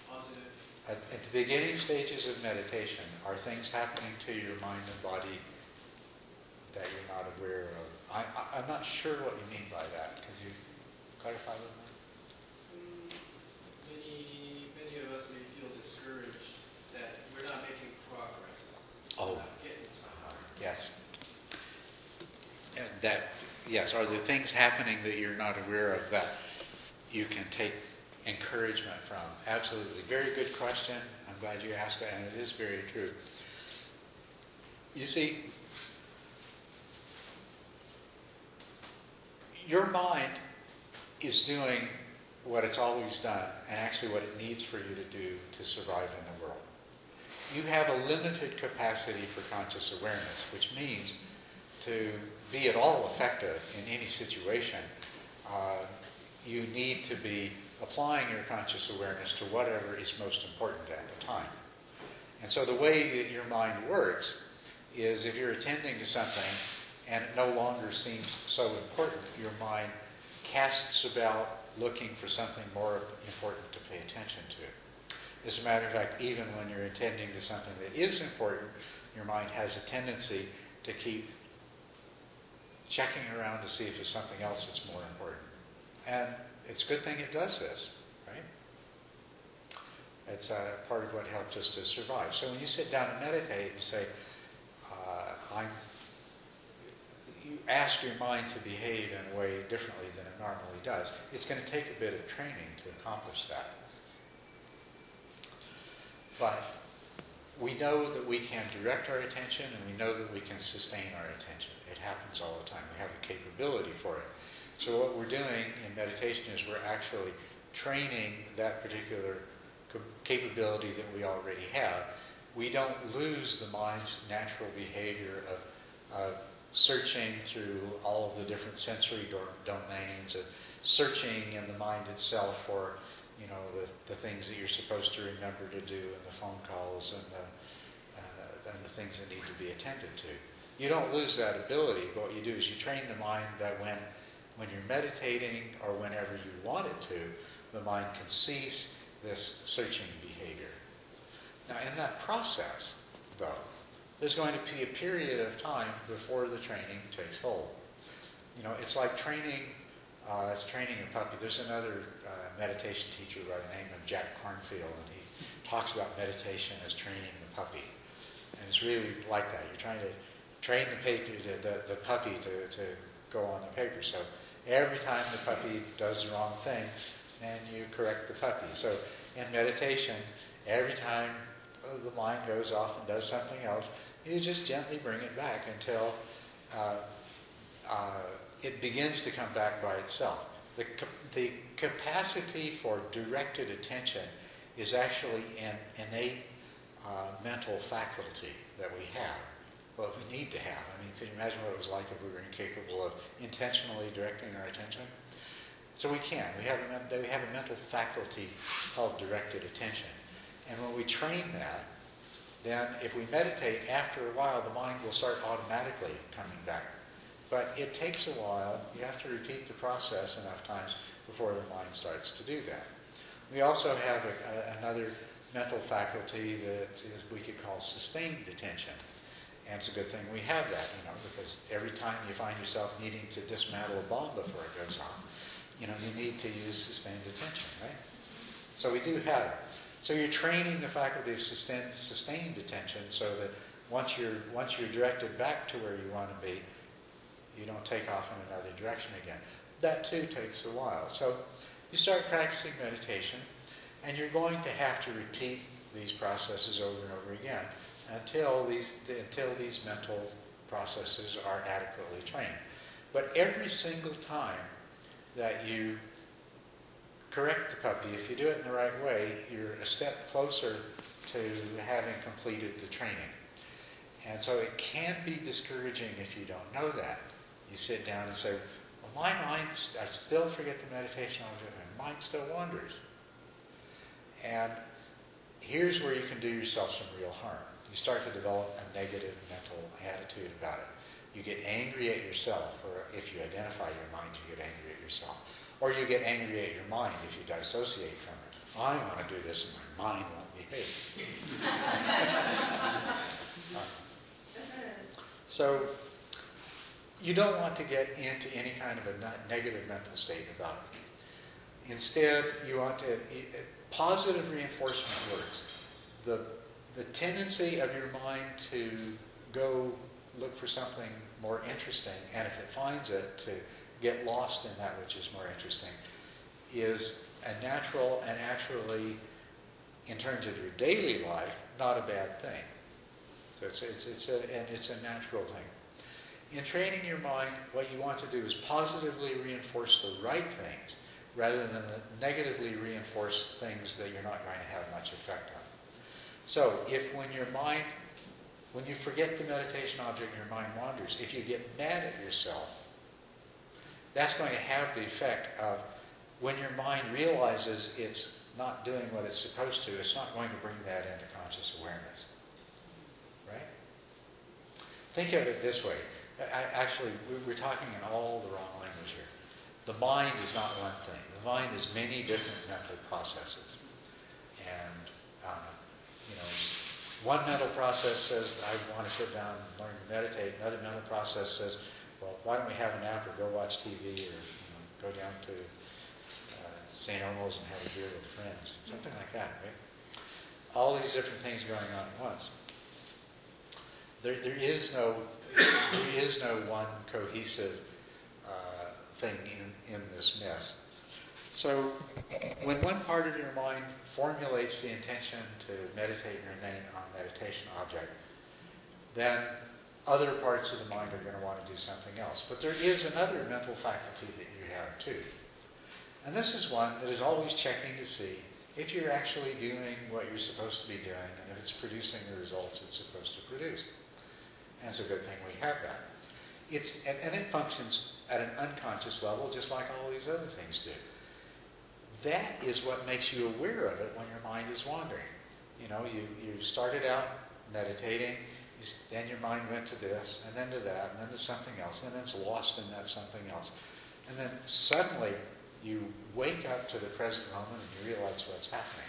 Positive? At, at the beginning stages of meditation, are things happening to your mind and body that you're not aware of? I, I, I'm not sure what you mean by that. Could you clarify that? Mm, Many, many of us may feel discouraged that we're not making progress. Oh. Getting somewhere. Yes. And that, yes, are there things happening that you're not aware of that you can take encouragement from? Absolutely. Very good question. I'm glad you asked that, and it is very true. You see, your mind is doing what it's always done, and actually what it needs for you to do to survive in the world. You have a limited capacity for conscious awareness, which means to be at all effective in any situation, uh, you need to be applying your conscious awareness to whatever is most important at the time. And so the way that your mind works is if you're attending to something and it no longer seems so important, your mind casts about looking for something more important to pay attention to. As a matter of fact, even when you're attending to something that is important, your mind has a tendency to keep checking around to see if there's something else that's more important. And it's a good thing it does this, right? It's uh, part of what helps us to survive. So when you sit down and meditate, and say, uh, I'm you ask your mind to behave in a way differently than it normally does. It's going to take a bit of training to accomplish that. But we know that we can direct our attention and we know that we can sustain our attention. It happens all the time. We have the capability for it. So what we're doing in meditation is we're actually training that particular capability that we already have. We don't lose the mind's natural behavior of uh, searching through all of the different sensory do- domains and searching in the mind itself for you know the, the things that you're supposed to remember to do and the phone calls and the, uh, and the things that need to be attended to. You don't lose that ability, but what you do is you train the mind that when when you're meditating or whenever you want it to, the mind can cease this searching behavior. Now, in that process, though, there's going to be a period of time before the training takes hold. You know, it's like training, uh, it's training a puppy. There's another uh, meditation teacher by the name of Jack Kornfield, and he talks about meditation as training the puppy. And it's really like that. You're trying to train the, the, the, the puppy to, to go on the paper. So every time the puppy does the wrong thing, then you correct the puppy. So in meditation, every time the mind goes off and does something else, you just gently bring it back until uh, uh, it begins to come back by itself. The, the capacity for directed attention is actually an innate uh, mental faculty that we have, what we need to have. I mean, can you imagine what it was like if we were incapable of intentionally directing our attention? So we can. We have a, we have a mental faculty called directed attention. And when we train that, then if we meditate, after a while, the mind will start automatically coming back. But it takes a while. You have to repeat the process enough times before the mind starts to do that. We also have a, a, another mental faculty that is, we could call sustained attention. And it's a good thing we have that, you know, because every time you find yourself needing to dismantle a bomb before it goes off, you know, you need to use sustained attention, right? So we do have it. So you're training the faculty of sustained, sustained attention so that once you're once you're directed back to where you want to be, you don't take off in another direction again. That too takes a while. So you start practicing meditation, and you're going to have to repeat these processes over and over again until these until these mental processes are adequately trained. But every single time that you correct the puppy, if you do it in the right way, you're a step closer to having completed the training. And so it can be discouraging if you don't know that. You sit down and say, well, my mind, I still forget the meditation object, my mind still wanders. And here's where you can do yourself some real harm. You start to develop a negative mental attitude about it. You get angry at yourself, or if you identify your mind, you get angry at yourself. Or you get angry at your mind if you dissociate from it. I want to do this and my mind won't behave. so you don't want to get into any kind of a negative mental state about it. Instead, you want to positive reinforcement works. The the tendency of your mind to go look for something more interesting, and if it finds it, to get lost in that which is more interesting, is a natural and actually, in terms of your daily life, not a bad thing. So it's, it's, it's a, and it's a natural thing. In training your mind, what you want to do is positively reinforce the right things rather than negatively reinforce things that you're not going to have much effect on. So, if when your mind, when you forget the meditation object your mind wanders, if you get mad at yourself, that's going to have the effect of when your mind realizes it's not doing what it's supposed to, it's not going to bring that into conscious awareness. Right? Think of it this way. I, actually, we're talking in all the wrong language here. The mind is not one thing. The mind is many different mental processes. And uh, you know, one mental process says, I want to sit down and learn to meditate. Another mental process says, well, why don't we have a nap or go watch TV or you know, go down to uh, St. Elmo's and have a beer with friends, something like that, right? All these different things going on at once. There, there is no, there is no one cohesive uh, thing in, in this mess. So, when one part of your mind formulates the intention to meditate and remain on meditation object, then other parts of the mind are going to want to do something else. But there is another mental faculty that you have too. And this is one that is always checking to see if you're actually doing what you're supposed to be doing and if it's producing the results it's supposed to produce. And it's a good thing we have that. It's, and, and it functions at an unconscious level just like all these other things do that is what makes you aware of it when your mind is wandering. You know, you, you started out meditating, you, then your mind went to this, and then to that, and then to something else, and then it's lost in that something else. And then suddenly you wake up to the present moment and you realize what's happening.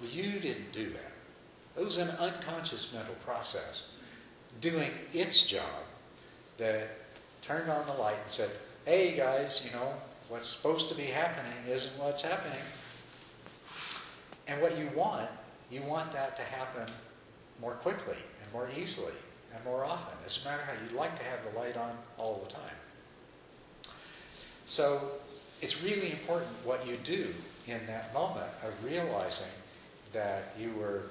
Well, you didn't do that. It was an unconscious mental process doing its job that turned on the light and said, hey guys, you know, what's supposed to be happening isn't what's happening. And what you want, you want that to happen more quickly more easily and more often. It doesn't matter how you'd like to have the light on all the time. So it's really important what you do in that moment of realizing that you were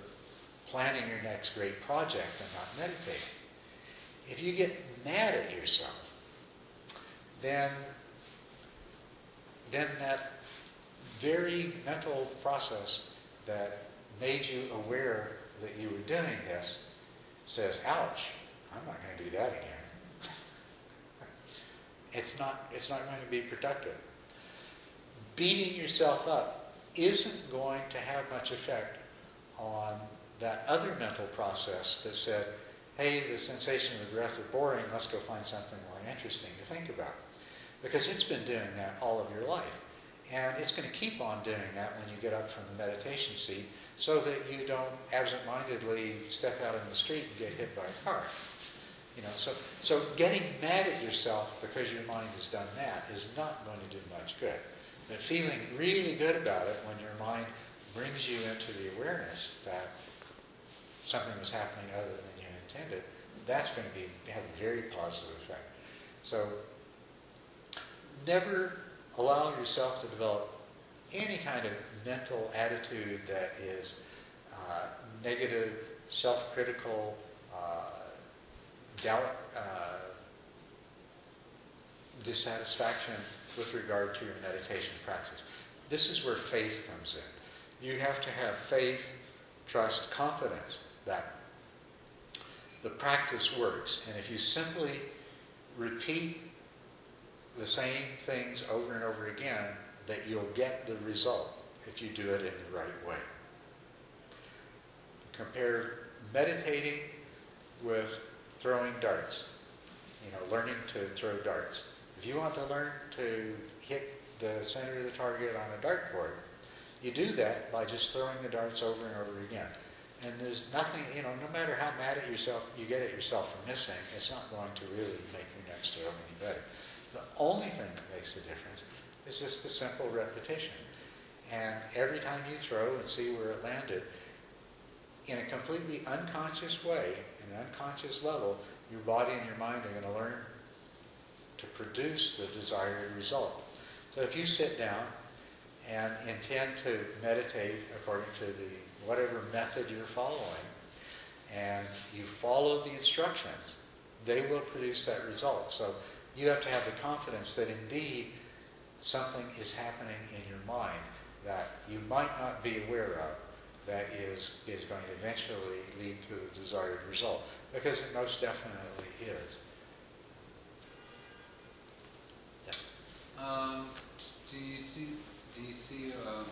planning your next great project and not meditating. If you get mad at yourself, then then that very mental process that made you aware that you were doing this says, ouch, I'm not going to do that again. it's not it's not going to be productive. Beating yourself up isn't going to have much effect on that other mental process that said, hey, the sensation of the breath are boring, let's go find something more interesting to think about. Because it's been doing that all of your life. And it's going to keep on doing that when you get up from the meditation seat so that you don't absent-mindedly step out in the street and get hit by a car. You know, so, so getting mad at yourself because your mind has done that is not going to do much good. But feeling really good about it when your mind brings you into the awareness that something was happening other than you intended, that's going to be have a very positive effect. So never allow yourself to develop any kind of mental attitude that is uh, negative, self-critical, uh, doubt, uh, dissatisfaction with regard to your meditation practice. This is where faith comes in. You have to have faith, trust, confidence that the practice works. And if you simply repeat the same things over and over again, that you'll get the result if you do it in the right way. Compare meditating with throwing darts. You know, learning to throw darts. If you want to learn to hit the center of the target on a dartboard, you do that by just throwing the darts over and over again. And there's nothing, you know, no matter how mad at yourself you get at yourself for missing, it's not going to really make your next throw any better. The only thing that makes a difference is just the simple repetition. And every time you throw and see where it landed, in a completely unconscious way, in an unconscious level, your body and your mind are going to learn to produce the desired result. So if you sit down and intend to meditate according to the whatever method you're following, and you follow the instructions, they will produce that result. So you have to have the confidence that indeed something is happening in your mind that you might not be aware of that is, is going to eventually lead to the desired result. Because it most definitely is. Yeah. Um, do you see, do you see um,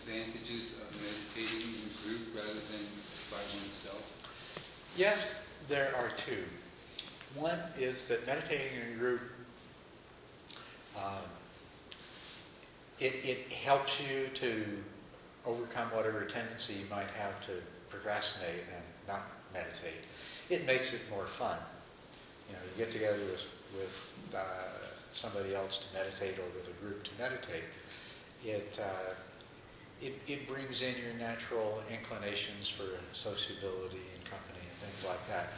advantages of meditating in a group rather than by oneself? Yes, there are two. One is that meditating in a group, um, it, it helps you to overcome whatever tendency you might have to procrastinate and not meditate. It makes it more fun. You know, you get together with, with uh, somebody else to meditate or with a group to meditate. It, uh, it, it brings in your natural inclinations for sociability and company and things like that.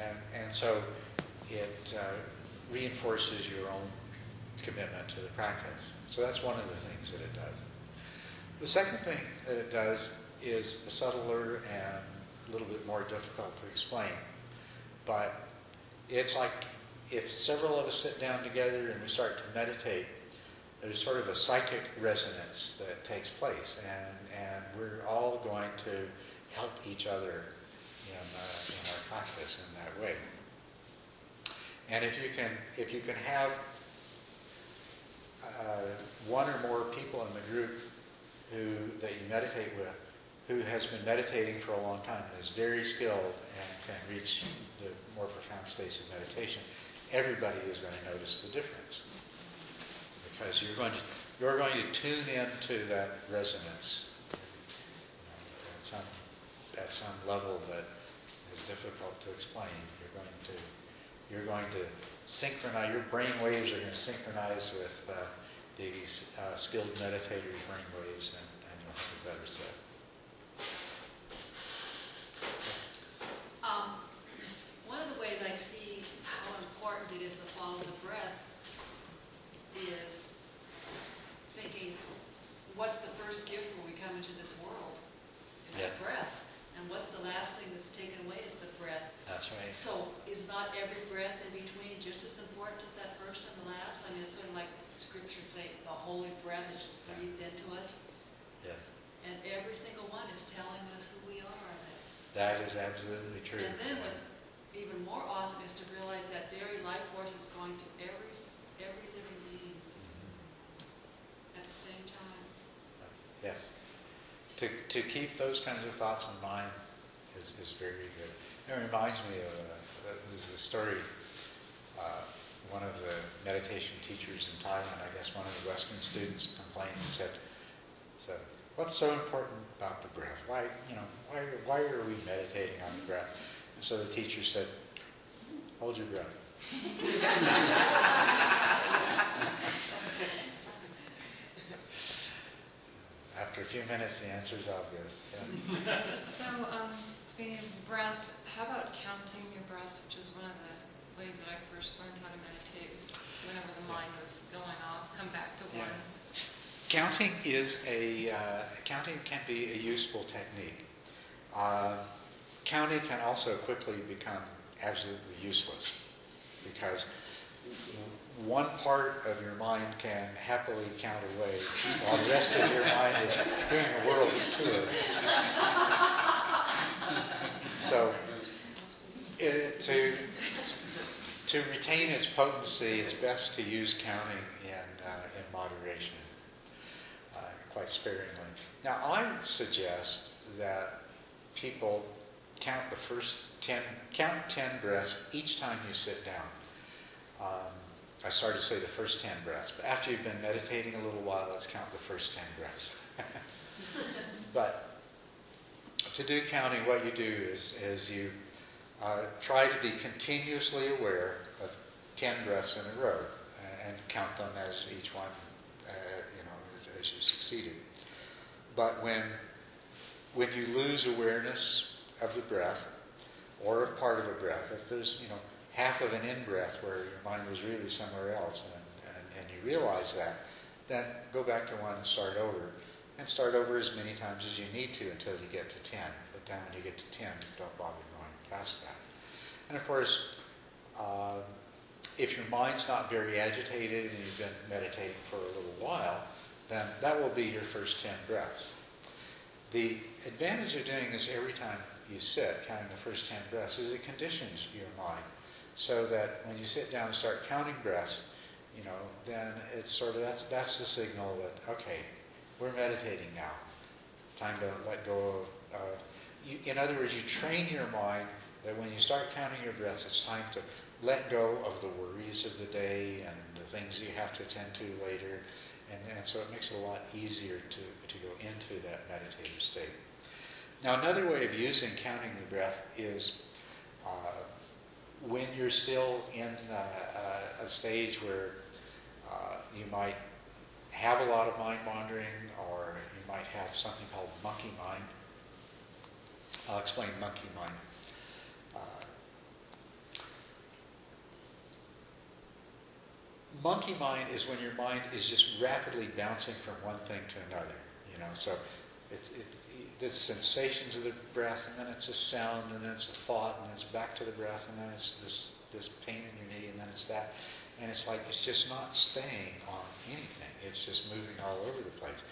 And, and so it uh, reinforces your own commitment to the practice. So that's one of the things that it does. The second thing that it does is subtler and a little bit more difficult to explain. But it's like if several of us sit down together and we start to meditate, there's sort of a psychic resonance that takes place, and, and we're all going to help each other in, uh, in our practice in that way. And if you can, if you can have Uh, one or more people in the group who that you meditate with, who has been meditating for a long time and is very skilled and can reach the more profound states of meditation, everybody is going to notice the difference because you're going to you're going to tune into that resonance at some at some level that is difficult to explain. You're going to you're going to synchronize, your brain waves are going to synchronize with uh, the uh, skilled meditator's brain waves, and, and you'll have a better set. Um, one of the ways I see how important it is to follow the breath is thinking, what's the first gift when we come into this world? It's yeah. breath. And what's the last thing that's taken away is the breath. That's right. So is not every breath in between just as important as that first and the last? I mean, it's sort of like scriptures say, the holy breath is just breathed into us. Yes. And every single one is telling us who we are. That is absolutely true. And then what's even more awesome is to realize that very life force is going through every, every living being Mhm. at the same time. Yes. To, to keep those kinds of thoughts in mind is, is very good. It reminds me of uh, there's a story. Uh, one of the meditation teachers in Thailand, I guess one of the Western students complained and said, said, "What's so important about the breath? Why, you know, why, why are we meditating on the breath?" And so the teacher said, "Hold your breath." After a few minutes, the answer is obvious. Yeah. So, um, speaking of breath, how about counting your breaths, which is one of the ways that I first learned how to meditate, was whenever the mind was going off, come back to Yeah. one. Counting is a uh, counting can be a useful technique. Uh, counting can also quickly become absolutely useless because one part of your mind can happily count away while the rest of your mind is doing a world tour. So, it, to to retain its potency, it's best to use counting in uh, in moderation, uh, quite sparingly. Now, I suggest that people count the first ten count ten breaths each time you sit down. Um, I started to say the first ten breaths, but after you've been meditating a little while, let's count the first ten breaths. but to do counting, what you do is, is you uh, try to be continuously aware of 10 breaths in a row uh, and count them as each one, uh, you know, as you succeeded. But when, when you lose awareness of the breath or of part of a breath, if there's, you know, half of an in-breath where your mind was really somewhere else and, and, and you realize that, then go back to one and start over. And start over as many times as you need to until you get to 10. But then when you get to 10, don't bother going past that. And of course, uh, if your mind's not very agitated and you've been meditating for a little while, then that will be your first 10 breaths. The advantage of doing this every time you sit, counting the first 10 breaths, is it conditions your mind so that when you sit down and start counting breaths, you know, then it's sort of that's that's the signal that okay, we're meditating now. Time to let go of. Uh, you, in other words, you train your mind that when you start counting your breaths, it's time to let go of the worries of the day and the things you have to attend to later, and, and so it makes it a lot easier to to go into that meditative state. Now, another way of using counting the breath is. Uh, when you're still in uh, uh, a stage where uh, you might have a lot of mind wandering or you might have something called monkey mind. I'll explain monkey mind. Uh, monkey mind is when your mind is just rapidly bouncing from one thing to another. You know, so it's it, the sensations of the breath, and then it's a sound, and then it's a thought, and then it's back to the breath, and then it's this this pain in your knee, and then it's that, and it's like it's just not staying on anything. It's just moving all over the place.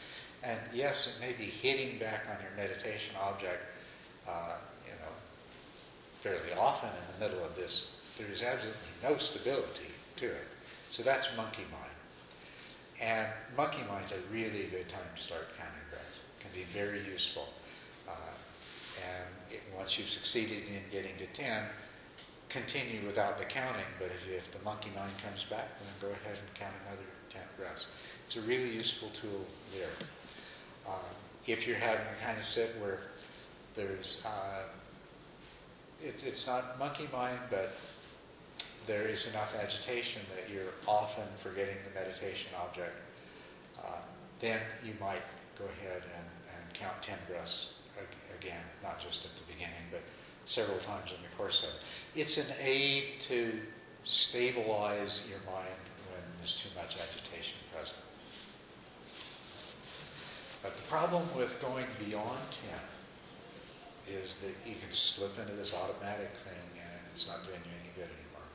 And yes, it may be hitting back on your meditation object, uh, you know, fairly often in the middle of this. There is absolutely no stability to it. So that's monkey mind. And monkey mind's a really good time to start counting be very useful. Uh, and it, once you've succeeded in getting to 10, continue without the counting. But if, if the monkey mind comes back, then go ahead and count another 10 breaths. It's a really useful tool there. Um, if you're having a kind of sit where there's, uh, it, it's not monkey mind, but there is enough agitation that you're often forgetting the meditation object, uh, then you might go ahead and, and count 10 breaths again, not just at the beginning, but several times in the course of it. It's an aid to stabilize your mind when there's too much agitation present. But the problem with going beyond 10 is that you can slip into this automatic thing and it's not doing you any good anymore.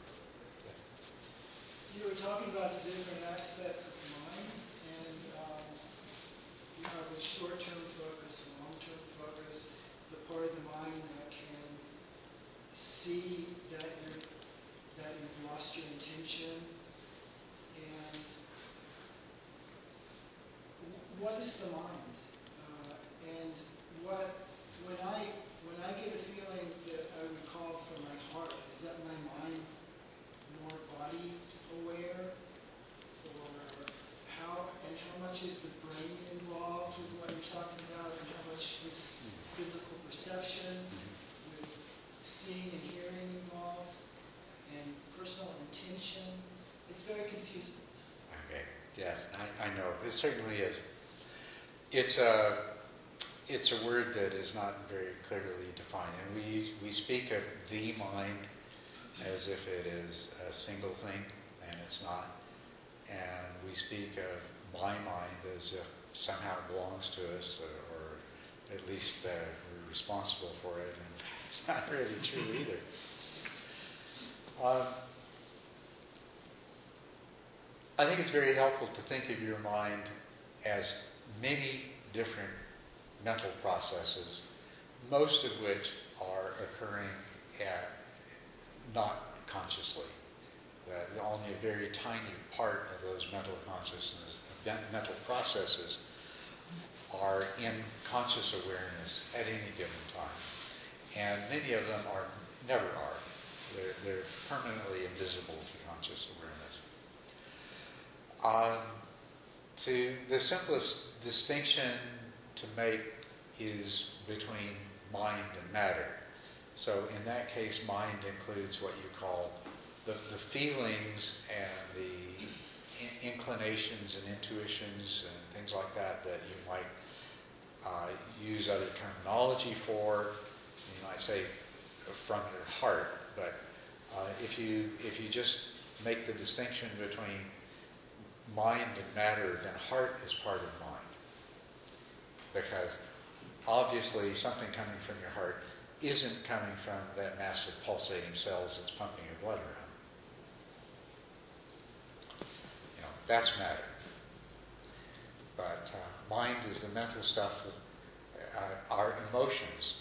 You were talking about the different aspects of the mind, you a short-term focus, a long-term focus, the part of the mind that can see that you're that you've lost your intention, and what is the mind? Uh, and what when I when I get a feeling that I would call from my heart, is that my mind more body aware? And how much is the brain involved with what you're talking about? And how much is physical perception with seeing and hearing involved? And personal intention? It's very confusing. Okay, yes, I, I know. It certainly is. It's a, it's a word that is not very clearly defined. And we, we speak of the mind as if it is a single thing, and it's not. And we speak of my mind as if somehow it belongs to us, or, or at least uh, we're responsible for it, and it's not really true either. Um, I think it's very helpful to think of your mind as many different mental processes, most of which are occurring at, not consciously. That only a very tiny part of those mental consciousness, mental processes are in conscious awareness at any given time. And many of them are never are. They're, they're permanently invisible to conscious awareness. Um, to the simplest distinction to make is between mind and matter. So in that case, mind includes what you call the, the feelings and the in- inclinations and intuitions and things like that that you might uh, use other terminology for. You might say from your heart, but uh, if you if you just make the distinction between mind and matter, then heart is part of mind. Because obviously something coming from your heart isn't coming from that mass of pulsating cells that's pumping your blood around. You know, that's matter. But uh, mind is the mental stuff, uh, our emotions.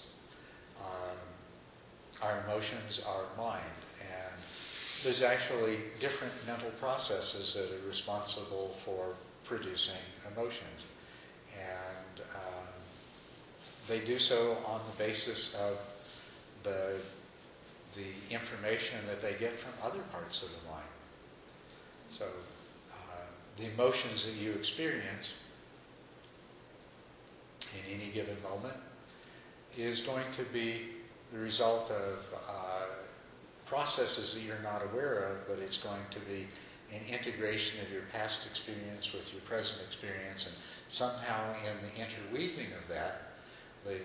Um, our emotions are mind. And there's actually different mental processes that are responsible for producing emotions. And um, they do so on the basis of the, the information that they get from other parts of the mind. So the emotions that you experience in any given moment is going to be the result of uh, processes that you're not aware of, but it's going to be an integration of your past experience with your present experience, and somehow in the interweaving of that, the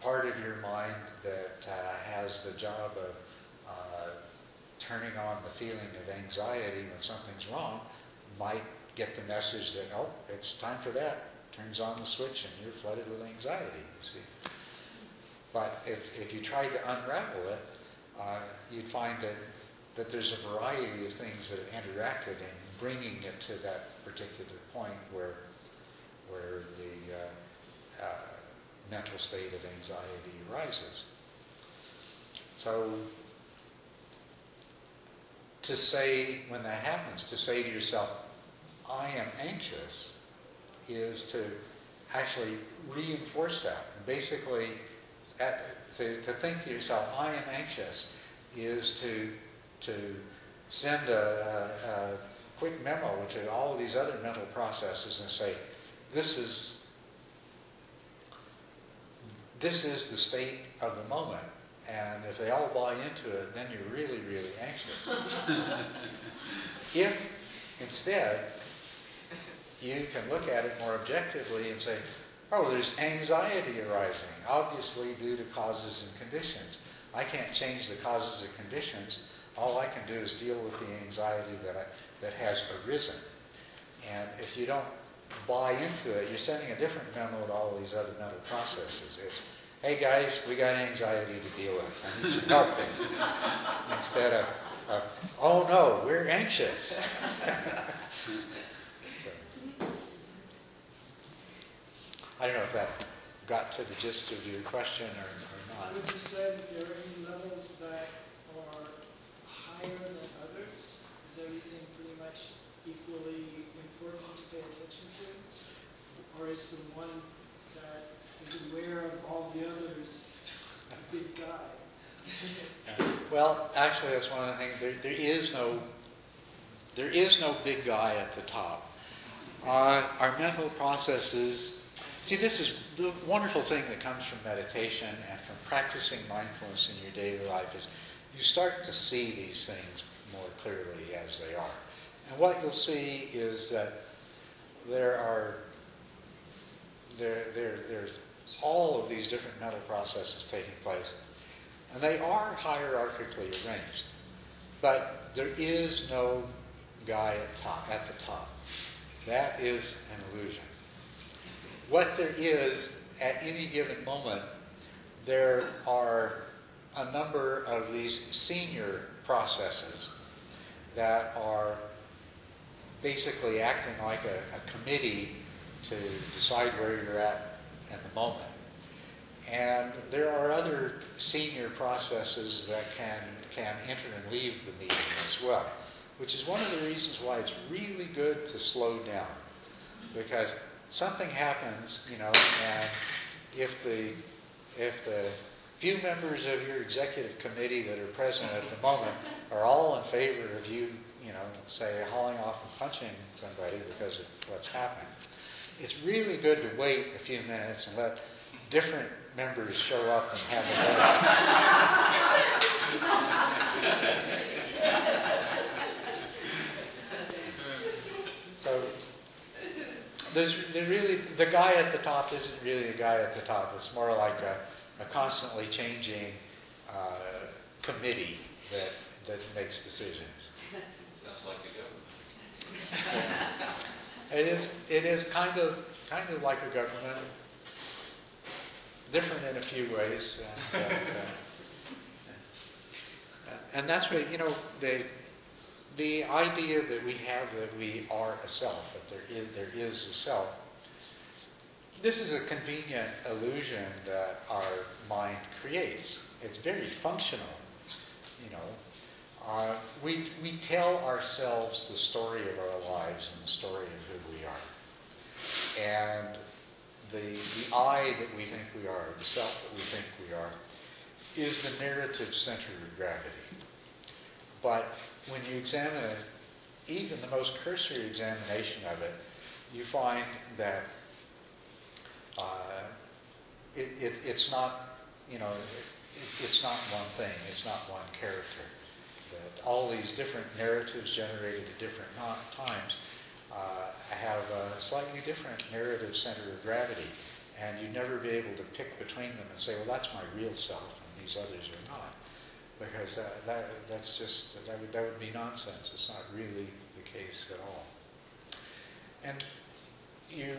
part of your mind that uh, has the job of uh, turning on the feeling of anxiety when something's wrong might get the message that, oh, it's time for that. Turns on the switch and you're flooded with anxiety, you see. But if, if you tried to unravel it, uh, you'd find that, that there's a variety of things that have interacted in bringing it to that particular point where, where the uh, uh, mental state of anxiety arises. So, to say, when that happens, to say to yourself, I am anxious, is to actually reinforce that. And basically, at, to, to think to yourself, I am anxious, is to, to send a, a, a quick memo to all of these other mental processes and say, this is, this is the state of the moment. And if they all buy into it, then you're really, really anxious. if instead you can look at it more objectively and say, oh, there's anxiety arising, obviously due to causes and conditions. I can't change the causes and conditions. All I can do is deal with the anxiety that, I, that has arisen. And if you don't buy into it, you're sending a different memo to all these other mental processes. It's, hey guys, we got anxiety to deal with. I need some help. Instead of, of, oh no, we're anxious. So, I don't know if that got to the gist of your question or, or not. Would you say that there are any levels that are higher than others? Is everything pretty much equally important to pay attention to? Or is the one that is aware of all the others a big guy? Well, actually, that's one of the things. There, there is no, there is no big guy at the top. Uh, our mental processes. See, this is the wonderful thing that comes from meditation and from practicing mindfulness in your daily life is you start to see these things more clearly as they are. And what you'll see is that there are there, there, there's all of these different mental processes taking place. And they are hierarchically arranged. But there is no guy at, top, at the top. That is an illusion. What there is at any given moment, there are a number of these senior processes that are basically acting like a, a committee to decide where you're at at the moment. And there are other senior processes that can, can enter and leave the meeting as well, which is one of the reasons why it's really good to slow down. Because something happens, you know, and if the, if the few members of your executive committee that are present at the moment are all in favor of you, you know, say, hauling off and punching somebody because of what's happened, it's really good to wait a few minutes and let different members show up and have a vote. so there's really the guy at the top isn't really a guy at the top. It's more like a, a constantly changing uh, committee that that makes decisions. Sounds like a government. It is it is kind of kind of like a government, different in a few ways. And, uh, and that's what you know the the idea that we have that we are a self, that there is there is a self. This is a convenient illusion that our mind creates. It's very functional, you know. Uh, we, we tell ourselves the story of our lives and the story of who we are. And the, the I that we think we are, the self that we think we are, is the narrative center of gravity. But when you examine it, even the most cursory examination of it, you find that uh, it, it, it's not, you know, it, it's not one thing, it's not one character that all these different narratives generated at different times uh, have a slightly different narrative center of gravity. And you'd never be able to pick between them and say, well, that's my real self, and these others are not. Because that, that, that's just, that would, that would be nonsense. It's not really the case at all. And you,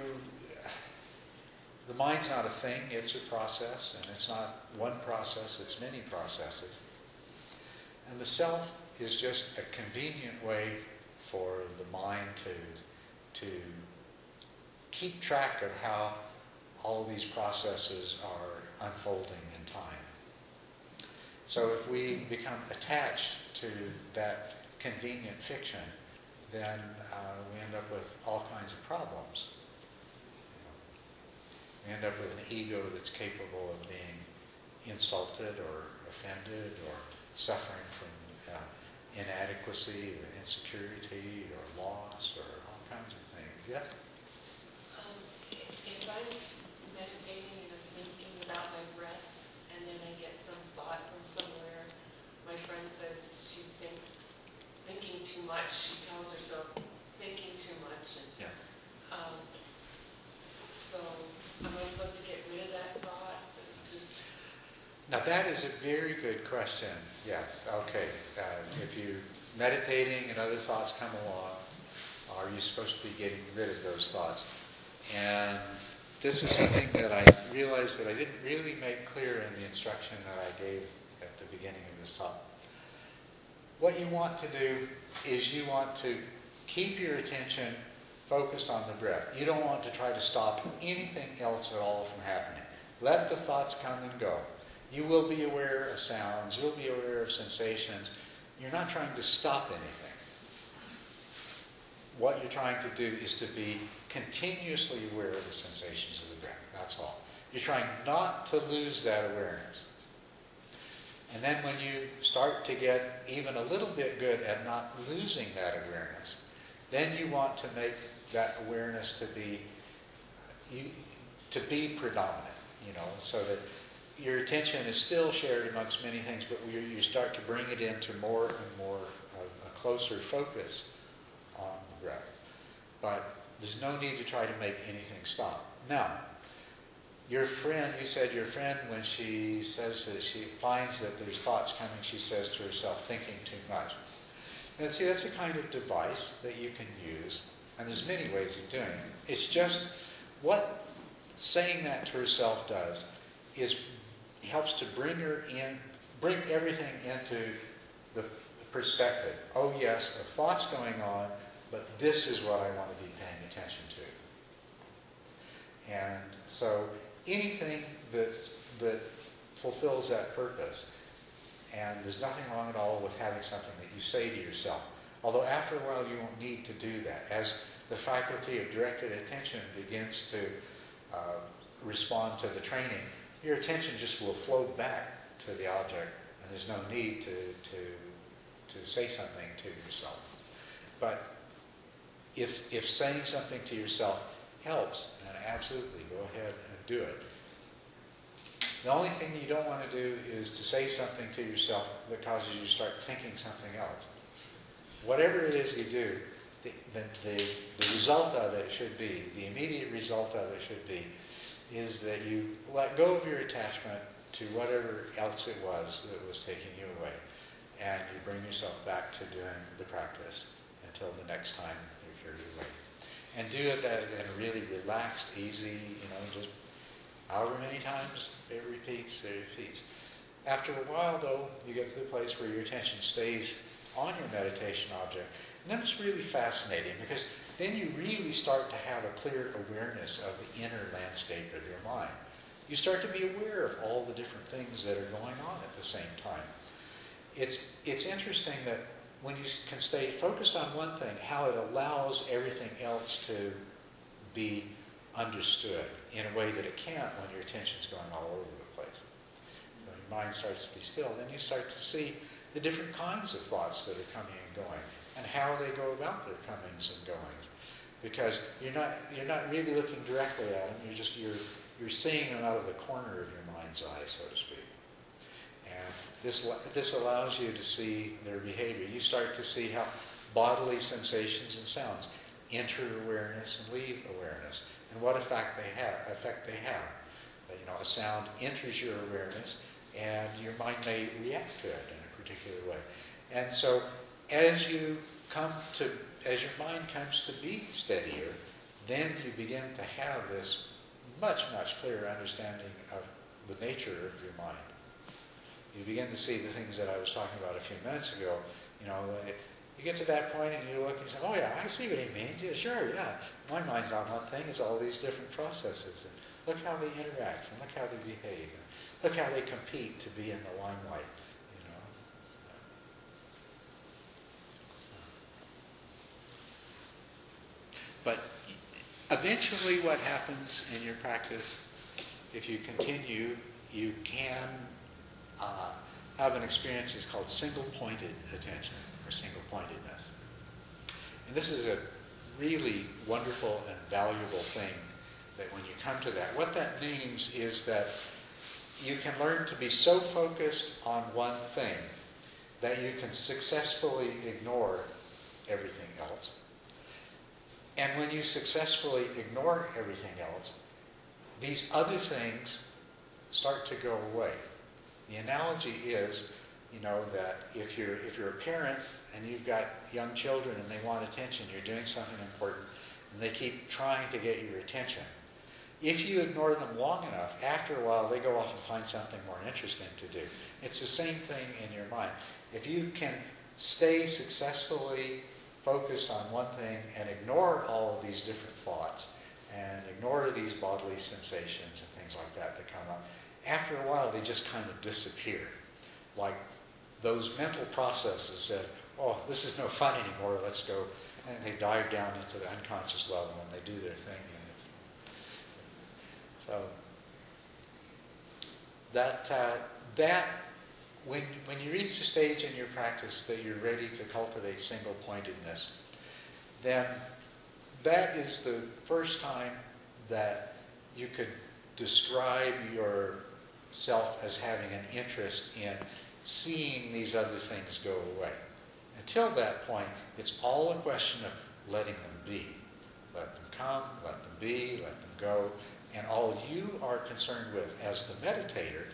the mind's not a thing, it's a process, and it's not one process, it's many processes. And the self is just a convenient way for the mind to, to keep track of how all these processes are unfolding in time. So if we become attached to that convenient fiction, then uh, we end up with all kinds of problems. We end up with an ego that's capable of being insulted or offended or suffering from uh, inadequacy or insecurity or loss or all kinds of things. Yes? Um, If I'm meditating and thinking about my breath, and then I get some thought from somewhere, my friend says she thinks, thinking too much, she tells herself, thinking too much, and, Yeah. um, so, am I supposed to get rid of that thought? Just, Now that is a very good question. Yes. Okay. Uh, if you're meditating and other thoughts come along, are you supposed to be getting rid of those thoughts? And this is something that I realized that I didn't really make clear in the instruction that I gave at the beginning of this talk. What you want to do is you want to keep your attention focused on the breath. You don't want to try to stop anything else at all from happening. Let the thoughts come and go. You will be aware of sounds, you'll be aware of sensations. You're not trying to stop anything. What you're trying to do is to be continuously aware of the sensations of the breath. That's all. You're trying not to lose that awareness. And then when you start to get even a little bit good at not losing that awareness, then you want to make that awareness to be you, to be predominant, you know, so that your attention is still shared amongst many things, but you, you start to bring it into more and more a closer focus on the breath. But there's no need to try to make anything stop. Now, your friend, you said your friend, when she says that she finds that there's thoughts coming, she says to herself, thinking too much. And see, that's a kind of device that you can use, and there's many ways of doing it. It's just what saying that to herself does is helps to bring her in, bring everything into the perspective. Oh, yes, the thought's going on, but this is what I want to be paying attention to. And so anything that's, that fulfills that purpose, and there's nothing wrong at all with having something that you say to yourself. Although after a while you won't need to do that. As the faculty of directed attention begins to uh, respond to the training, your attention just will flow back to the object, and there's no need to, to, to say something to yourself. But if, if saying something to yourself helps, then absolutely go ahead do it. The only thing you don't want to do is to say something to yourself that causes you to start thinking something else. Whatever it is you do, the, the, the, the result of it should be, the immediate result of it should be, is that you let go of your attachment to whatever else it was that was taking you away. And you bring yourself back to doing the practice until the next time you're carried away. And do it in a really relaxed, easy, you know, just however many times it repeats, it repeats. After a while, though, you get to the place where your attention stays on your meditation object. And then it's really fascinating because then you really start to have a clear awareness of the inner landscape of your mind. You start to be aware of all the different things that are going on at the same time. It's, it's interesting that when you can stay focused on one thing, how it allows everything else to be understood in a way that it can't when your attention's going all over the place. Your mind starts to be still, then you start to see the different kinds of thoughts that are coming and going and how they go about their comings and goings. Because you're not you're not really looking directly at them. You're just you're you're seeing them out of the corner of your mind's eye, so to speak. And this this allows you to see their behavior. You start to see how bodily sensations and sounds enter awareness and leave awareness, and what effect they have. Effect they have. You know, a sound enters your awareness, and your mind may react to it in a particular way. And so as you come to, as your mind comes to be steadier, then you begin to have this much, much clearer understanding of the nature of your mind. You begin to see the things that I was talking about a few minutes ago. You know, you get to that point and you look and you say, oh yeah, I see what he means. Yeah, sure, yeah. My mind's not one thing, it's all these different processes. And look how they interact and look how they behave. And look how they compete to be in the limelight. You know? But eventually, what happens in your practice, if you continue, you can uh, have an experience that's called single pointed attention or single pointedness. And this is a really wonderful and valuable thing that when you come to that, what that means is that you can learn to be so focused on one thing that you can successfully ignore everything else and when you successfully ignore everything else, these other things start to go away. The analogy is, you know, that if you're if you're a parent and you've got young children and they want attention, you're doing something important, and they keep trying to get your attention. If you ignore them long enough, after a while they go off and find something more interesting to do. It's the same thing in your mind. If you can stay successfully focused on one thing and ignore all of these different thoughts and ignore these bodily sensations and things like that that come up, after a while they just kind of disappear. Like those mental processes said, oh, this is no fun anymore, let's go. And they dive down into the unconscious level and they do their thing. So that, uh, that when, when you reach the stage in your practice that you're ready to cultivate single pointedness, then that is the first time that you could describe yourself as having an interest in seeing these other things go away. Until that point, it's all a question of letting them be. Let them come, let them be, let them go. And all you are concerned with as the meditator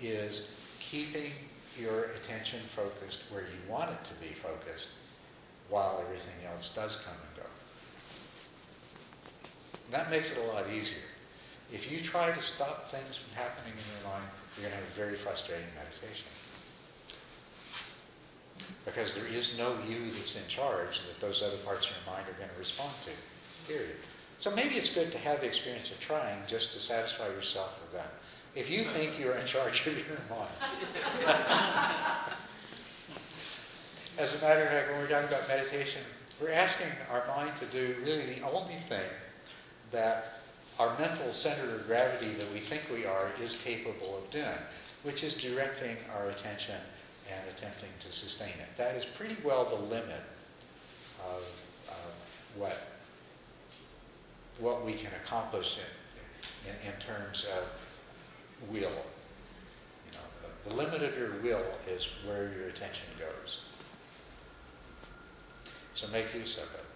is keeping your attention focused where you want it to be focused while everything else does come and go. That makes it a lot easier. If you try to stop things from happening in your mind, you're going to have a very frustrating meditation. Because there is no you that's in charge that those other parts of your mind are going to respond to. Period. So maybe it's good to have the experience of trying just to satisfy yourself with that. If you think you're in charge of your mind. As a matter of fact, when we're talking about meditation, we're asking our mind to do really the only thing that our mental center of gravity that we think we are is capable of doing, which is directing our attention and attempting to sustain it. That is pretty well the limit of, of what, what we can accomplish in, in, in terms of will. You know, the, the limit of your will is where your attention goes. So make use of it.